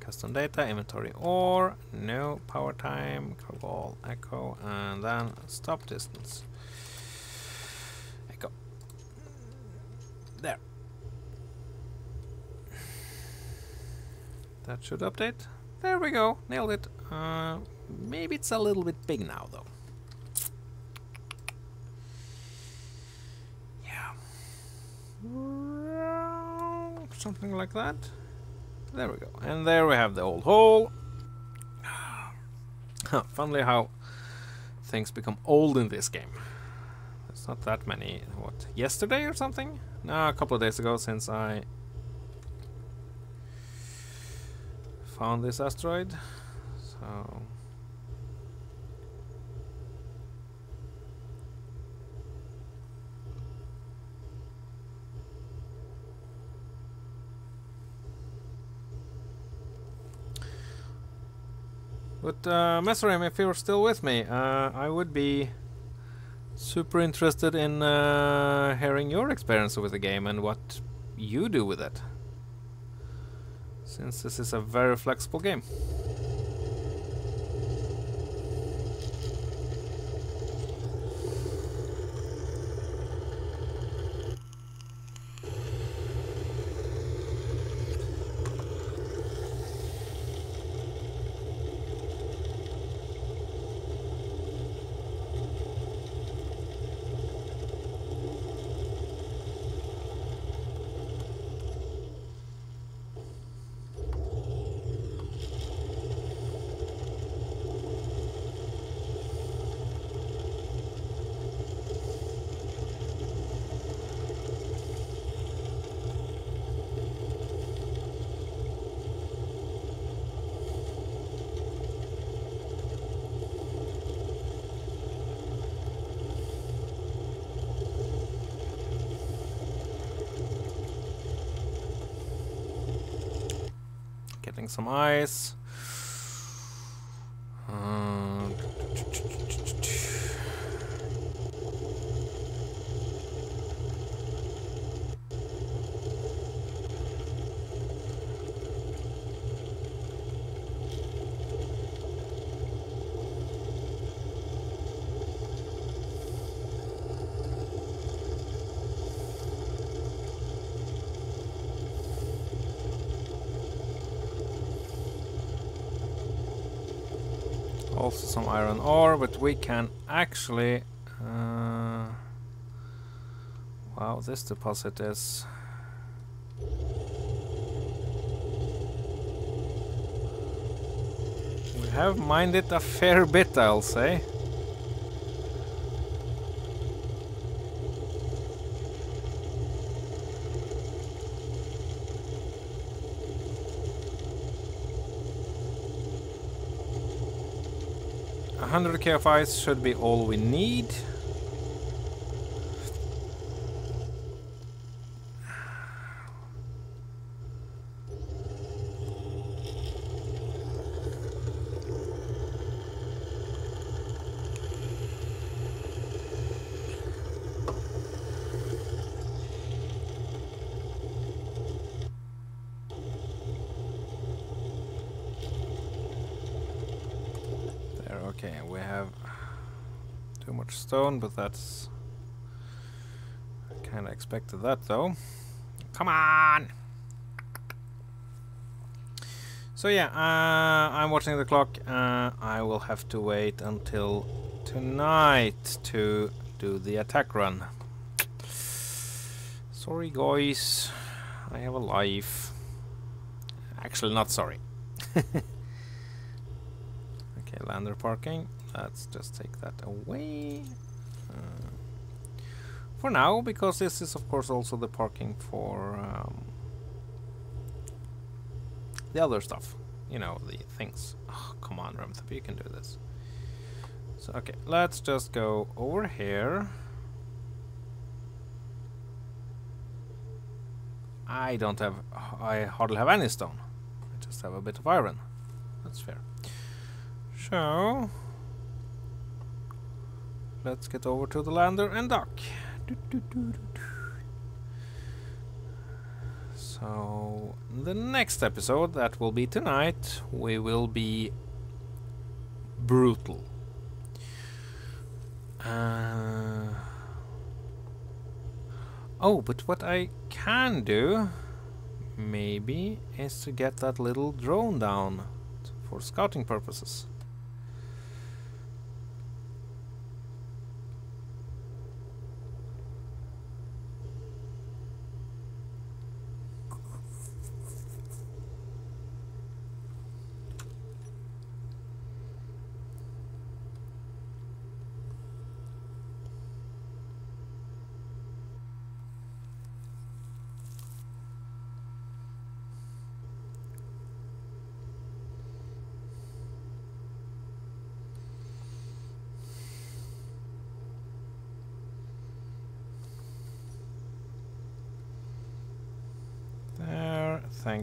Custom data, inventory or, no, power time, call echo, and then stop distance. Echo. There. That should update. There we go, nailed it. Uh, maybe it's a little bit big now though. Something like that. There we go. And there we have the old hole. [SIGHS] Funnily how things become old in this game. It's not that many, what, yesterday or something? No, a couple of days ago since I found this asteroid. So... But uh, Messerim, if you're still with me, uh, I would be super interested in uh, hearing your experience with the game and what you do with it. Since this is a very flexible game. Some ice. Uh, also some iron ore, but we can actually... Uh, wow, this deposit is... We have mined it a fair bit, I'll say. A hundred k of ice should be all we need. There, okay, we have too much but that's kinda expected that though. Come on! So yeah, uh, I'm watching the clock. Uh, I will have to wait until tonight to do the attack run. Sorry guys, I have a life. Actually not sorry. [LAUGHS] Okay, lander parking. Let's just take that away. For now, because this is of course also the parking for um, the other stuff. You know, the things. Oh, come on, Remethep, you can do this. So, okay, let's just go over here. I don't have... I hardly have any stone. I just have a bit of iron. That's fair. So, let's get over to the lander and dock. So, the next episode, that will be tonight, we will be brutal. Uh, oh, but what I can do, maybe, is to get that little drone down for scouting purposes.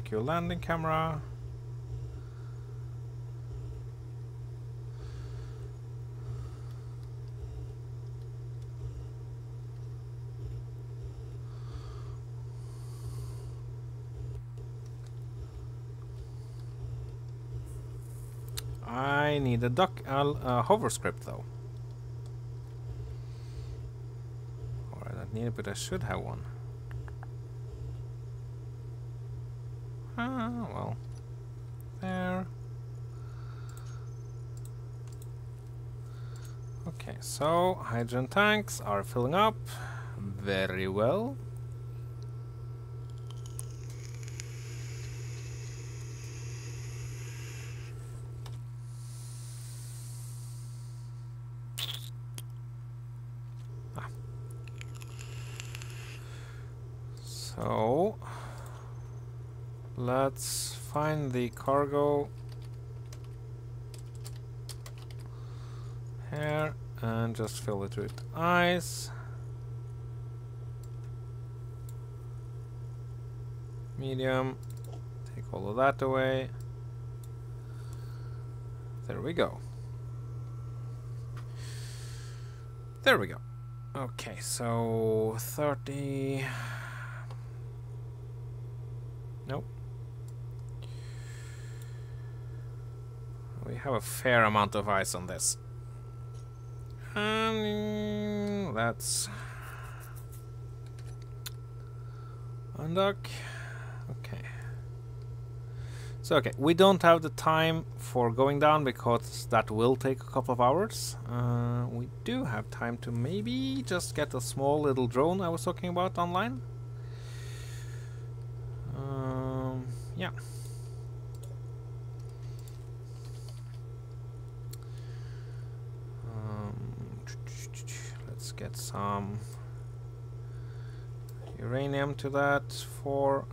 There, thank you landing camera. I need a duck uh, hover script though. Or I don't need it, but I should have one. Ah, well. There. Okay, so hydrogen tanks are filling up. Very well. Ah. So, Let's find the cargo here and just fill it with ice. Medium. Take all of that away. There we go. There we go. Okay, so 30... Nope. We have a fair amount of ice on this. That's... Undock. Okay. So, okay, we don't have the time for going down because that will take a couple of hours. Uh, we do have time to maybe just get a small little drone I was talking about online. Um, yeah. Um, let's some uranium to that for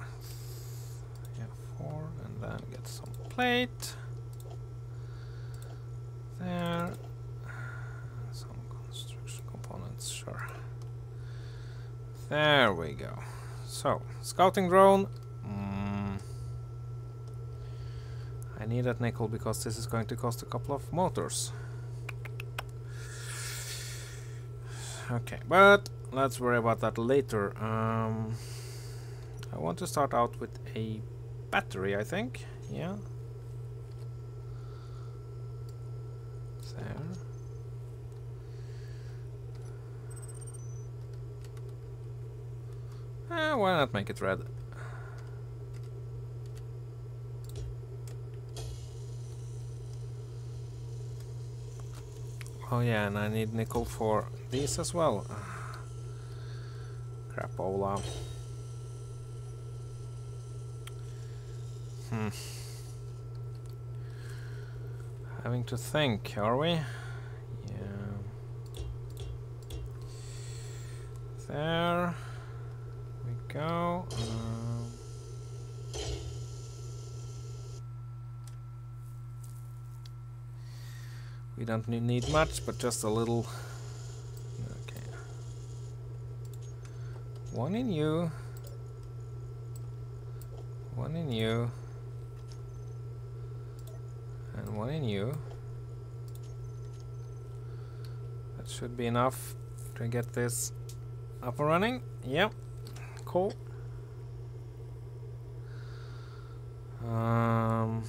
yeah four and then get some plate. There some construction components sure. There we go. So scouting drone mm. I need that nickel because this is going to cost a couple of motors okay but let's worry about that later. Um, I want to start out with a battery, I think. Yeah. There. Eh, why not make it red? Oh yeah, and I need nickel for these as well. Crapola. Hmm. Having to think, are we? Yeah. There we go. Um, we don't need much, but just a little One in you. One in you. And one in you. That should be enough to get this up and running. Yep. Cool. Um,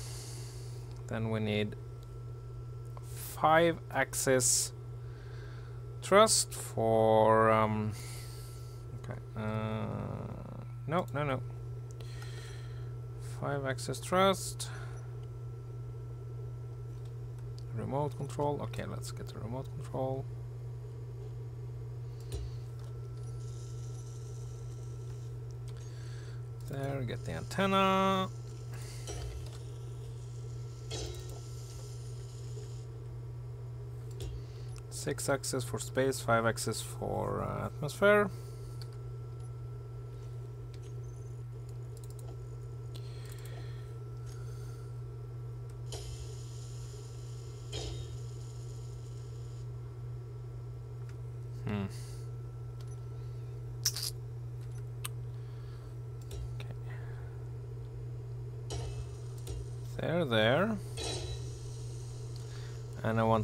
then we need five axis thrust for um, uh, no, no, no. Five axis thrust. Remote control. Okay, let's get the remote control. There, get the antenna. Six axis for space, five axis for uh, atmosphere.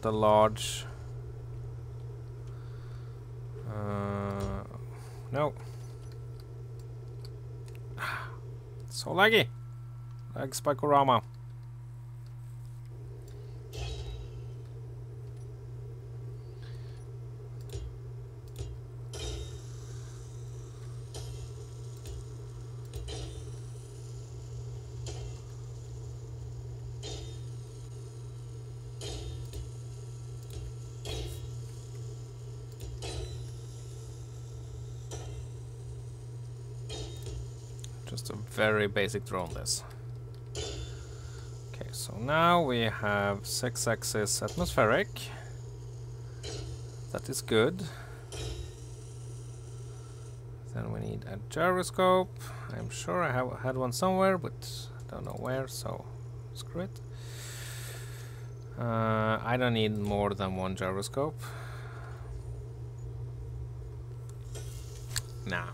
A large... Uh, no. so laggy. Lag Spikorama. Very basic drone this. Okay, so now we have 6 axis atmospheric. That is good. Then we need a gyroscope. I'm sure I have had one somewhere, but I don't know where, so screw it. Uh, I don't need more than one gyroscope. Nah.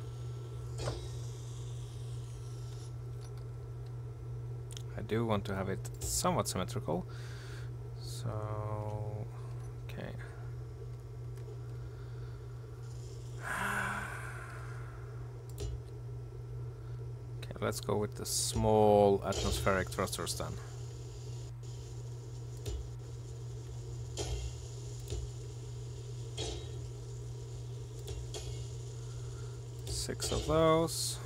Do want to have it somewhat symmetrical. So, okay. Okay, let's go with the small atmospheric thrusters then. Six of those.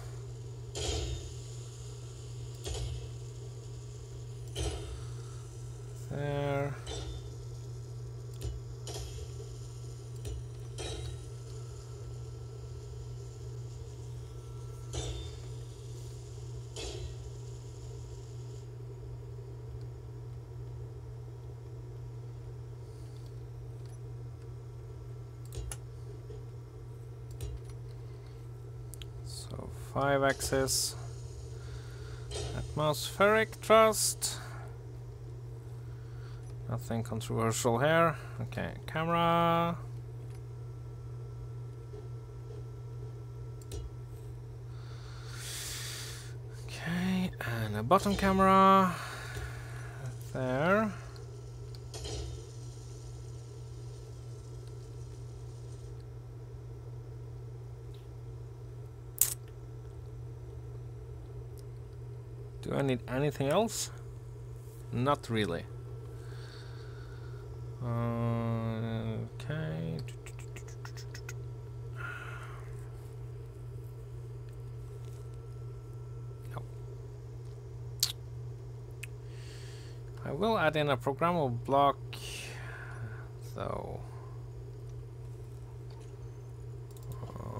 5 axis atmospheric thrust nothing controversial here. Okay camera. Okay and a bottom camera. Do I need anything else? Not really. Uh, okay. No. I will add in a programmable block, though. Uh,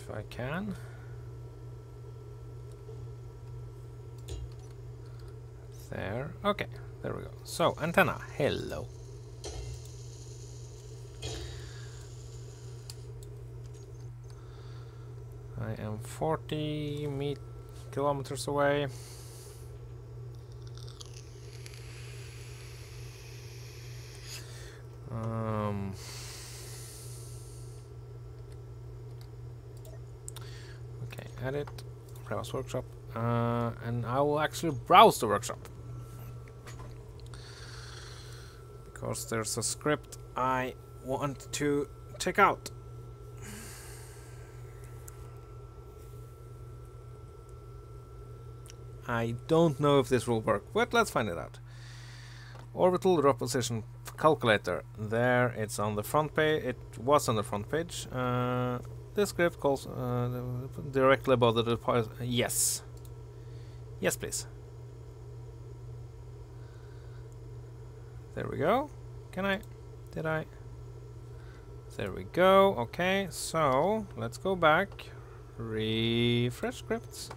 if I can. There. Okay, there we go. So, antenna. Hello. I am 40 meet kilometers away. Um, okay, edit, workshop, uh, and I will actually browse the workshop. because there's a script I want to check out. I don't know if this will work, but let's find it out. Orbital drop position calculator. There, it's on the front page. It was on the front page. Uh, this script calls uh, directly above the deposit. Yes. Yes, please. There we go. Can I? Did I? There we go. Okay, so let's go back. Refresh scripts.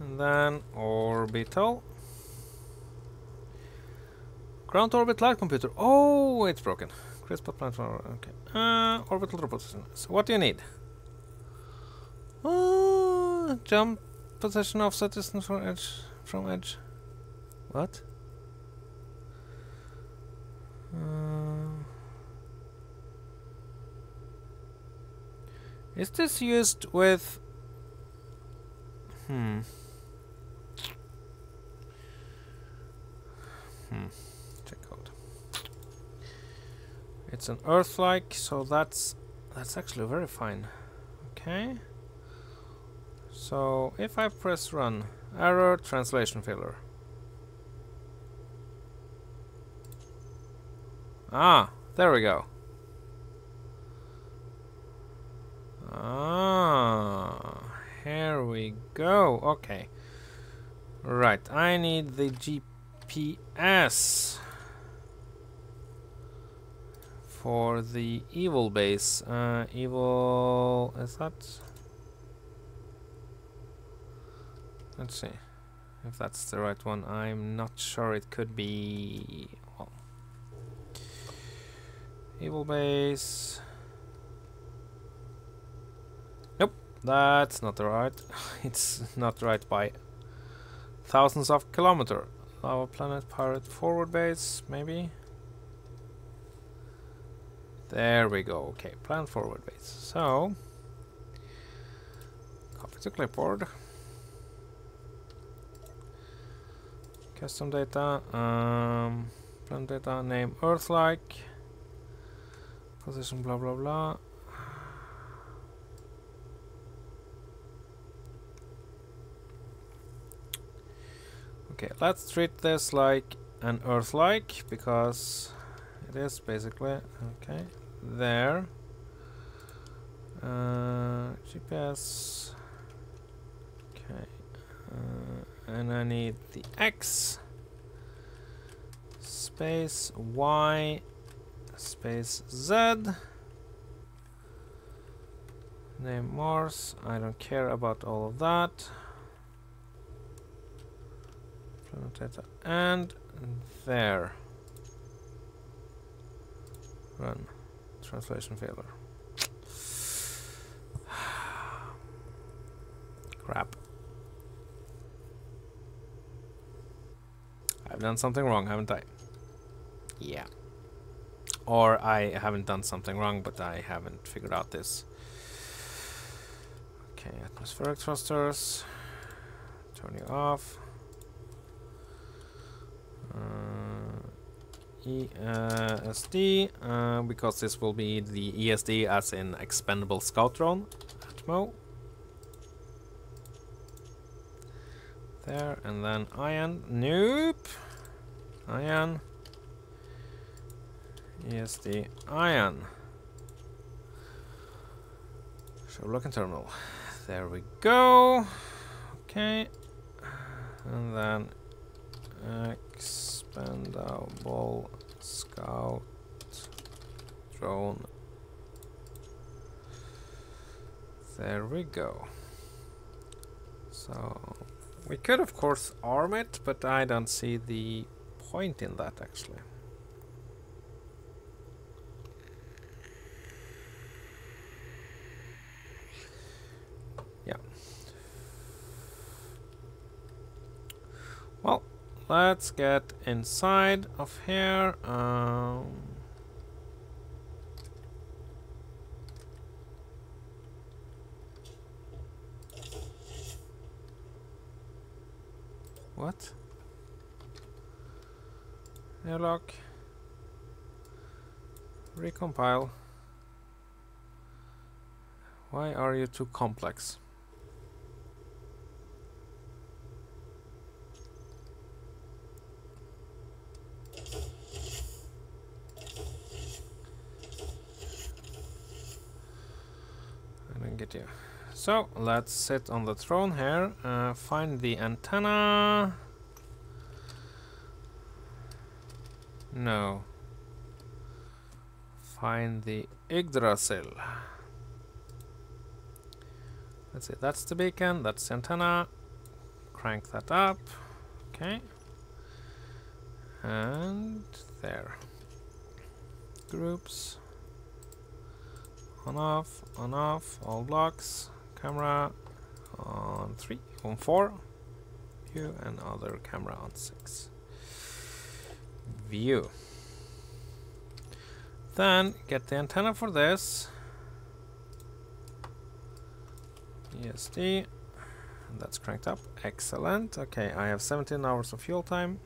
And then orbital. Ground orbit light computer. Oh, it's broken. Crisp platform. Okay. Uh, orbital drop. So what do you need? Uh, jump position offset distance from edge. From edge. What? Uh, is this used with... Hmm. Hmm. Check code. It's an Earth-like, so that's that's actually very fine. Okay. So if I press run, error translation failure. Ah, there we go. Ah, here we go. Okay. Right, I need the GPS for the evil base. Uh, evil, is that? Let's see if that's the right one. I'm not sure. It could be. Well, Evil base. Nope, that's not right. [LAUGHS] it's not right by thousands of kilometer. Lava planet pirate forward base, maybe. There we go. Okay, plan forward base. So, copy to clipboard. Custom data, um, plan data, name Earth-like, position blah blah blah. Okay, let's treat this like an Earth-like because it is basically okay there. Uh, GPS. Okay, uh, and I need the X space Y space Z. Name Mars. I don't care about all of that. Planetata. and there. Run. Translation failure. [SIGHS] Crap. I've done something wrong, haven't I? Yeah. Or I haven't done something wrong, but I haven't figured out this. Okay, atmospheric thrusters. Turning off. Uh, ESD, uh, because this will be the ESD as in Expendable Scout Drone. Atmo. There, and then ion. Nope. Ion. ESD ion. Show looking terminal. There we go. Okay. And then expendable uh, scout drone. There we go. So we could of course arm it, but I don't see the point in that actually. Yeah. Well, let's get inside of here. Um, what? Airlock. Recompile. Why are you too complex? Get you. So let's sit on the throne here, uh, find the antenna. No. Find the Yggdrasil. Let's see, that's the beacon, that's the antenna. Crank that up. Okay. And there. Groups. On off, on off, all blocks. Camera on 3, on 4. View and other camera on 6. View. Then get the antenna for this. ESD. That's cranked up. Excellent. Okay, I have 17 hours of fuel time.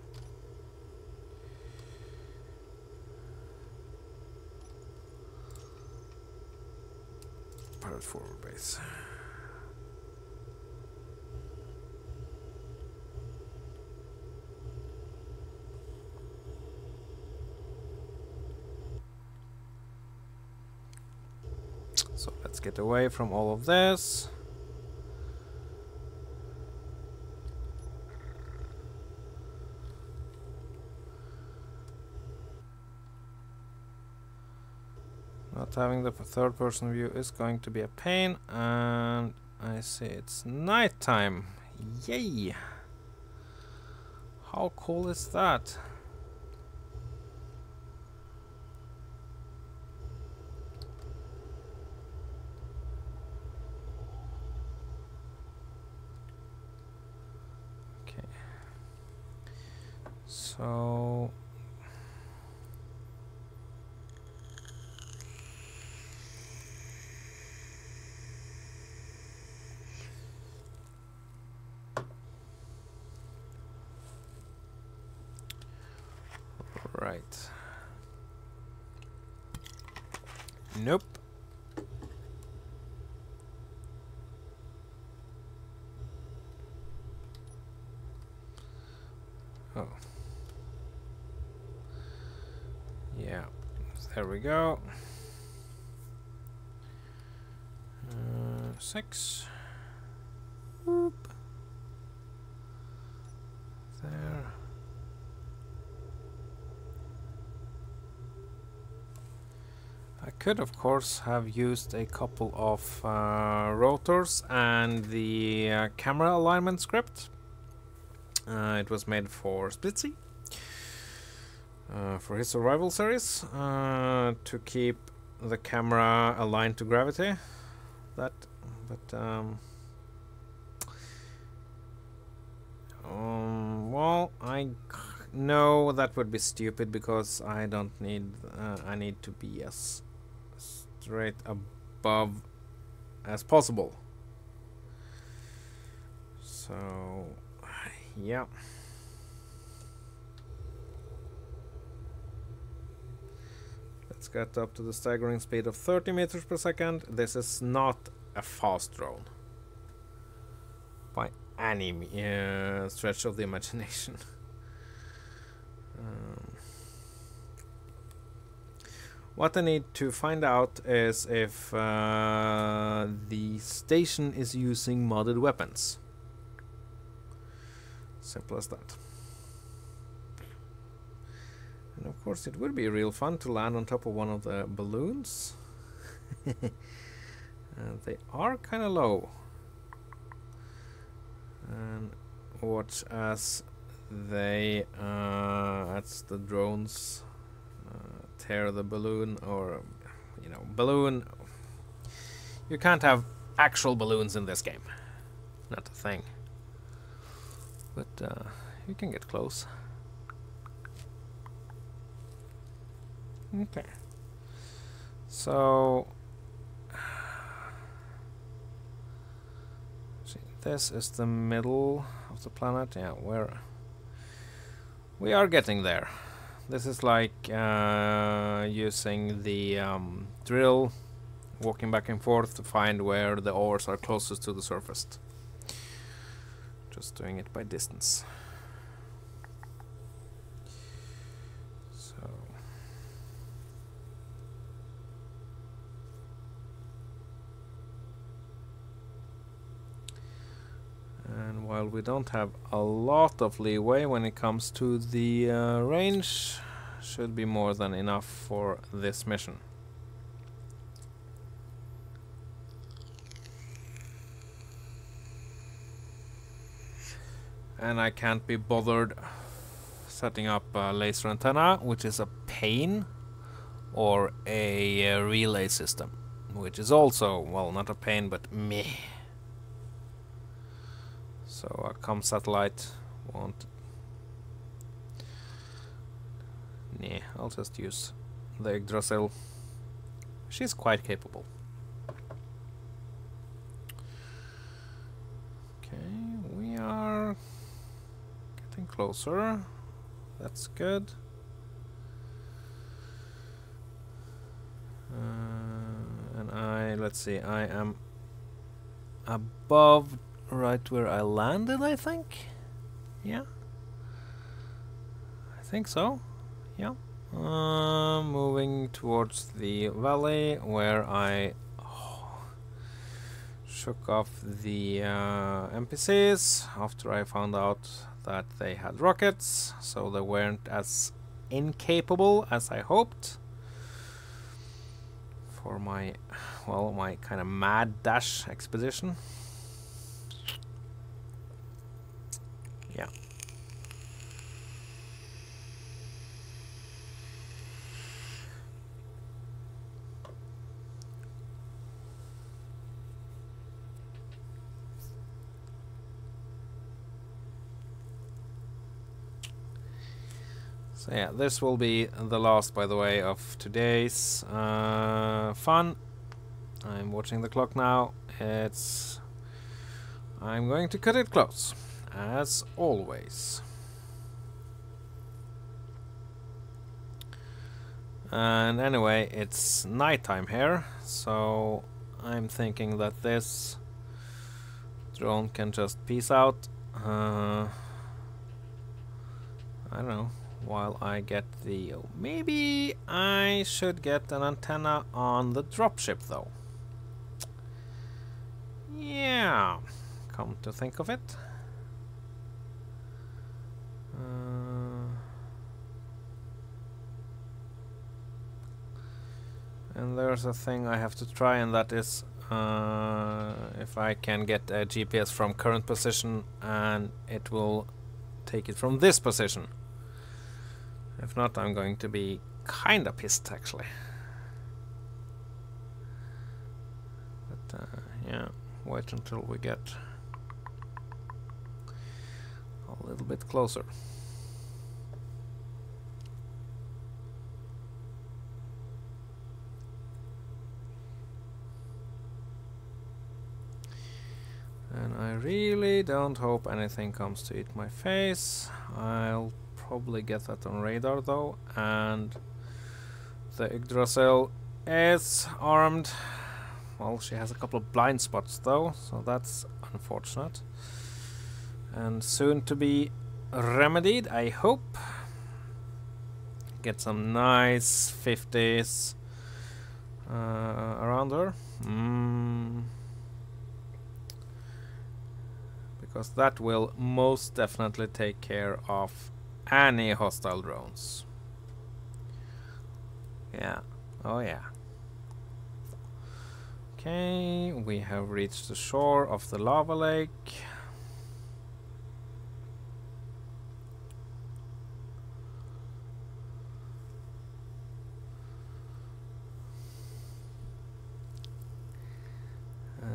Pirate forward base. So let's get away from all of this. Having the third person view is going to be a pain and I see it's nighttime. Yay! How cool is that? Okay. So Nope. Oh. Yeah. There we go. Uh, six. There. I could of course have used a couple of uh, rotors and the uh, camera alignment script. Uh, it was made for Splitsie uh, for his survival series uh, to keep the camera aligned to gravity. That, but um, um, well, I know that would be stupid because I don't need. Uh, I need to be as straight above as possible. So, yeah. Let's get up to the staggering speed of 30 meters per second. This is not a fast drone by any uh, stretch of the imagination. [LAUGHS] um, what I need to find out is if uh, the station is using modded weapons. Simple as that. And of course it would be real fun to land on top of one of the balloons. [LAUGHS] uh, they are kind of low. And watch as they, uh, as the drones uh, tear the balloon or, you know, balloon. You can't have actual balloons in this game. Not a thing. But uh, you can get close. Okay. So [SIGHS] see, this is the middle of the planet. Yeah, where we are getting there. This is like uh, using the um, drill, walking back and forth to find where the ores are closest to the surface. Just doing it by distance. So. And while we don't have a lot of leeway when it comes to the uh, range, should be more than enough for this mission. and I can't be bothered setting up a laser antenna, which is a pain, or a, uh, relay system, which is also, well, not a pain, but meh. So a com satellite won't. Nah, I'll just use the Yggdrasil. She's quite capable. Okay, we are getting closer. That's good. Uh, and I, let's see, I am above right where I landed, I think. Yeah. I think so. Yeah. Uh, moving towards the valley where I oh, shook off the uh, NPCs after I found out that they had rockets, so they weren't as incapable as I hoped for my, well, my kind of mad dash expedition. Yeah. So yeah, this will be the last, by the way, of today's uh, fun. I'm watching the clock now. It's... I'm going to cut it close, as always. And anyway, it's nighttime here, so I'm thinking that this drone can just peace out. Uh, I don't know, while I get the... Maybe I should get an antenna on the dropship though. Yeah, come to think of it. Uh, and there's a thing I have to try and that is uh, if I can get a GPS from current position and it will take it from this position. If not, I'm going to be kinda pissed actually. But uh, yeah, wait until we get a little bit closer. And I really don't hope anything comes to eat my face. I'll probably get that on radar though, and the Yggdrasil is armed. Well, she has a couple of blind spots though, so that's unfortunate. And soon to be remedied, I hope. Get some nice 50s uh, around her. Mm. Because that will most definitely take care of any hostile drones. Yeah. Oh yeah. Okay, we have reached the shore of the lava lake. Uh,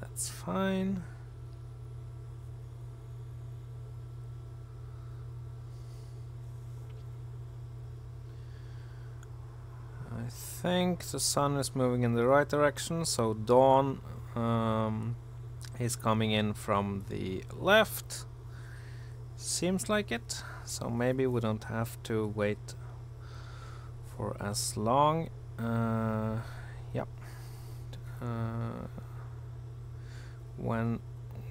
that's fine. I think the sun is moving in the right direction, so dawn um, is coming in from the left. Seems like it, so maybe we don't have to wait for as long. Uh, yep. Uh, when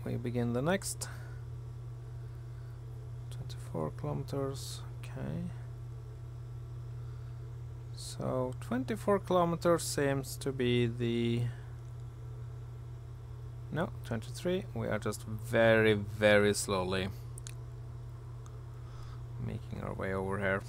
we begin the next 24 kilometers, okay. So 24 kilometers seems to be the... No, 23. We are just very, very slowly making our way over here.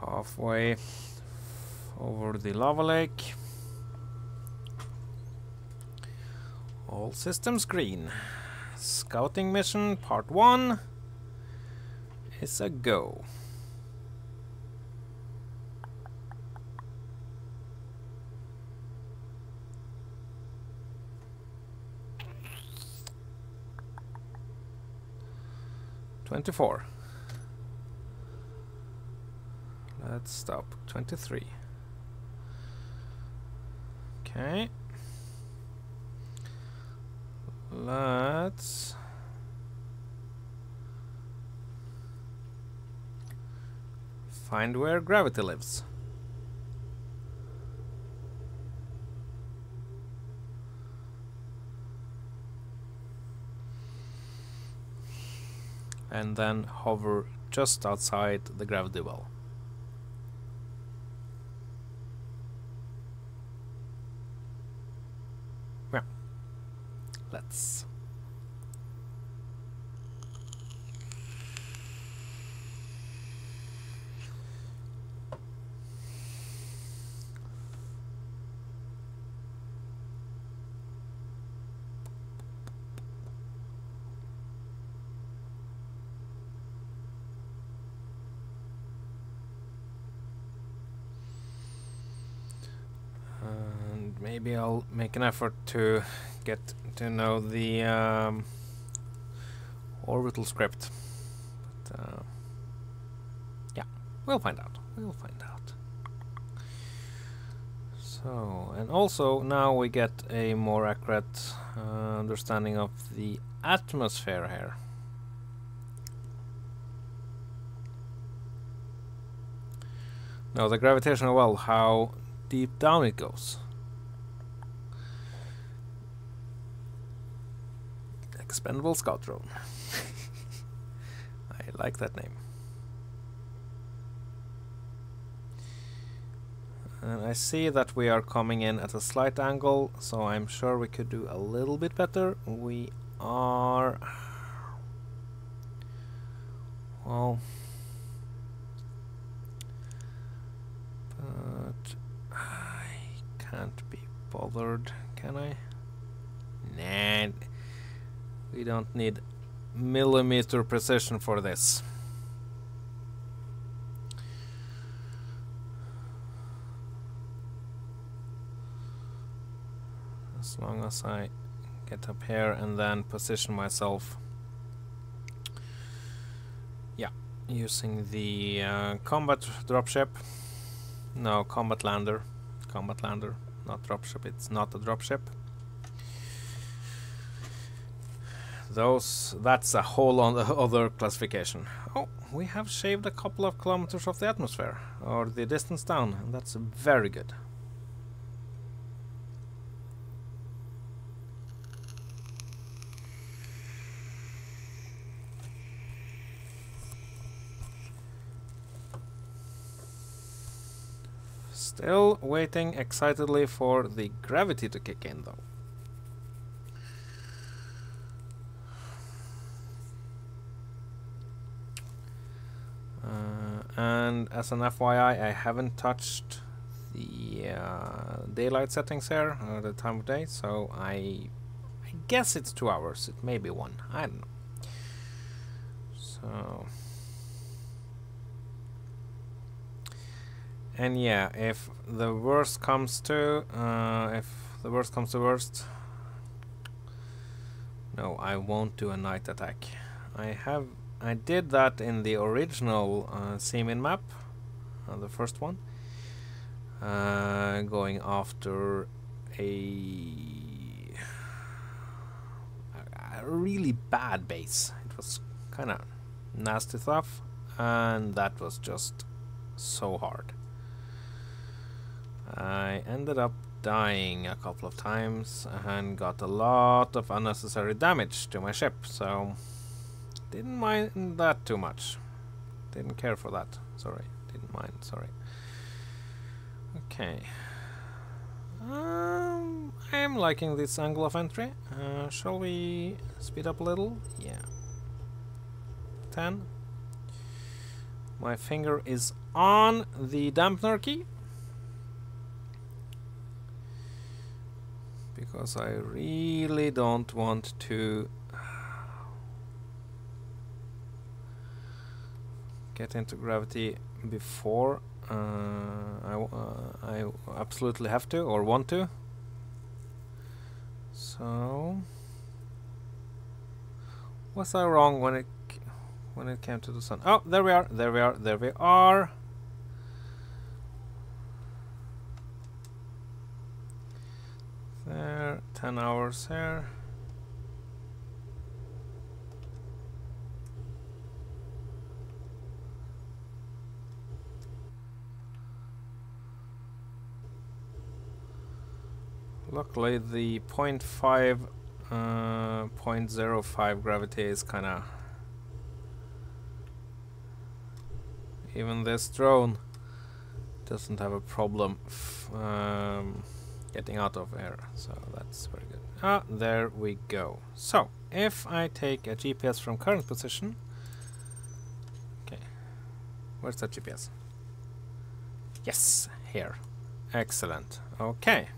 Halfway over the lava lake. All systems green. Scouting mission part 1 is a go. Twenty-four. Let's stop. Twenty-three. Okay. Let's find where gravity lives. And then hover just outside the gravity well. And maybe I'll make an effort to get to know the um, orbital script. But, uh, yeah, we'll find out. We'll find out. So and also now we get a more accurate uh, understanding of the atmosphere here. Now the gravitational well, how deep down it goes. Expendable Scout Drone. I like that name. And I see that we are coming in at a slight angle, so I'm sure we could do a little bit better. We are... Well... But... I can't be bothered, can I? Nah, we don't need millimeter precision for this. As long as I get up here and then position myself. Yeah, using the uh, combat dropship. No, combat lander. Combat lander, not dropship. It's not a dropship. Those that's a whole [LAUGHS] other classification. Oh, we have shaved a couple of kilometers of the atmosphere, or the distance down, that's very good. Still waiting excitedly for the gravity to kick in though. And as an FYI I haven't touched the uh, daylight settings here or the time of day so I I guess it's two hours it may be one I don't know. So. And yeah if the worst comes to uh, if the worst comes to worst no I won't do a night attack. I have I did that in the original uh, map, uh, the first one, uh, going after a, a really bad base. It was kind of nasty stuff, and that was just so hard. I ended up dying a couple of times and got a lot of unnecessary damage to my ship, so didn't mind that too much. Didn't care for that. Sorry. Didn't mind. Sorry. Okay. Um, I am liking this angle of entry. Uh, shall we speed up a little? Yeah. 10. My finger is on the dampener key. Because I really don't want to get into gravity before uh, I, uh, I absolutely have to or want to. So was I wrong when it when it came to the sun? Oh, there we are, there we are, there we are. There, 10 hours here. Luckily the 0.5 uh, 0.05 gravity is kinda even this drone doesn't have a problem um, getting out of air so that's very good. Ah there we go. So if I take a GPS from current position okay where's that GPS yes here. Excellent. Okay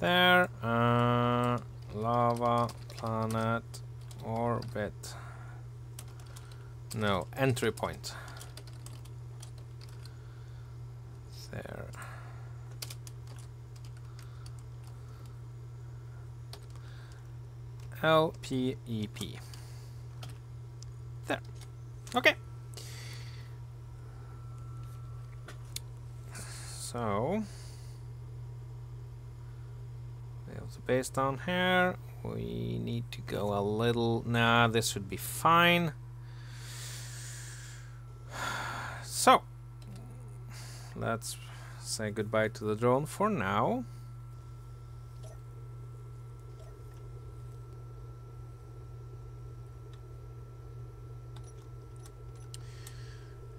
there. Uh, lava, planet, orbit. No, entry point. There. LPEP. There. Okay. So have the base down here. We need to go a little... Nah, this would be fine. [SIGHS] So, let's say goodbye to the drone for now.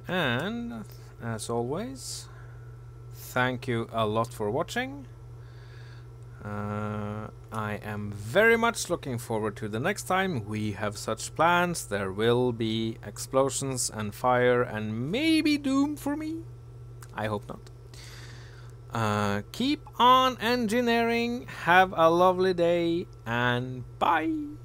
And, as always, thank you a lot for watching. Uh, I am very much looking forward to the next time we have such plans. There will be explosions and fire and maybe doom for me. I hope not. Uh, keep on engineering, have a lovely day, and bye!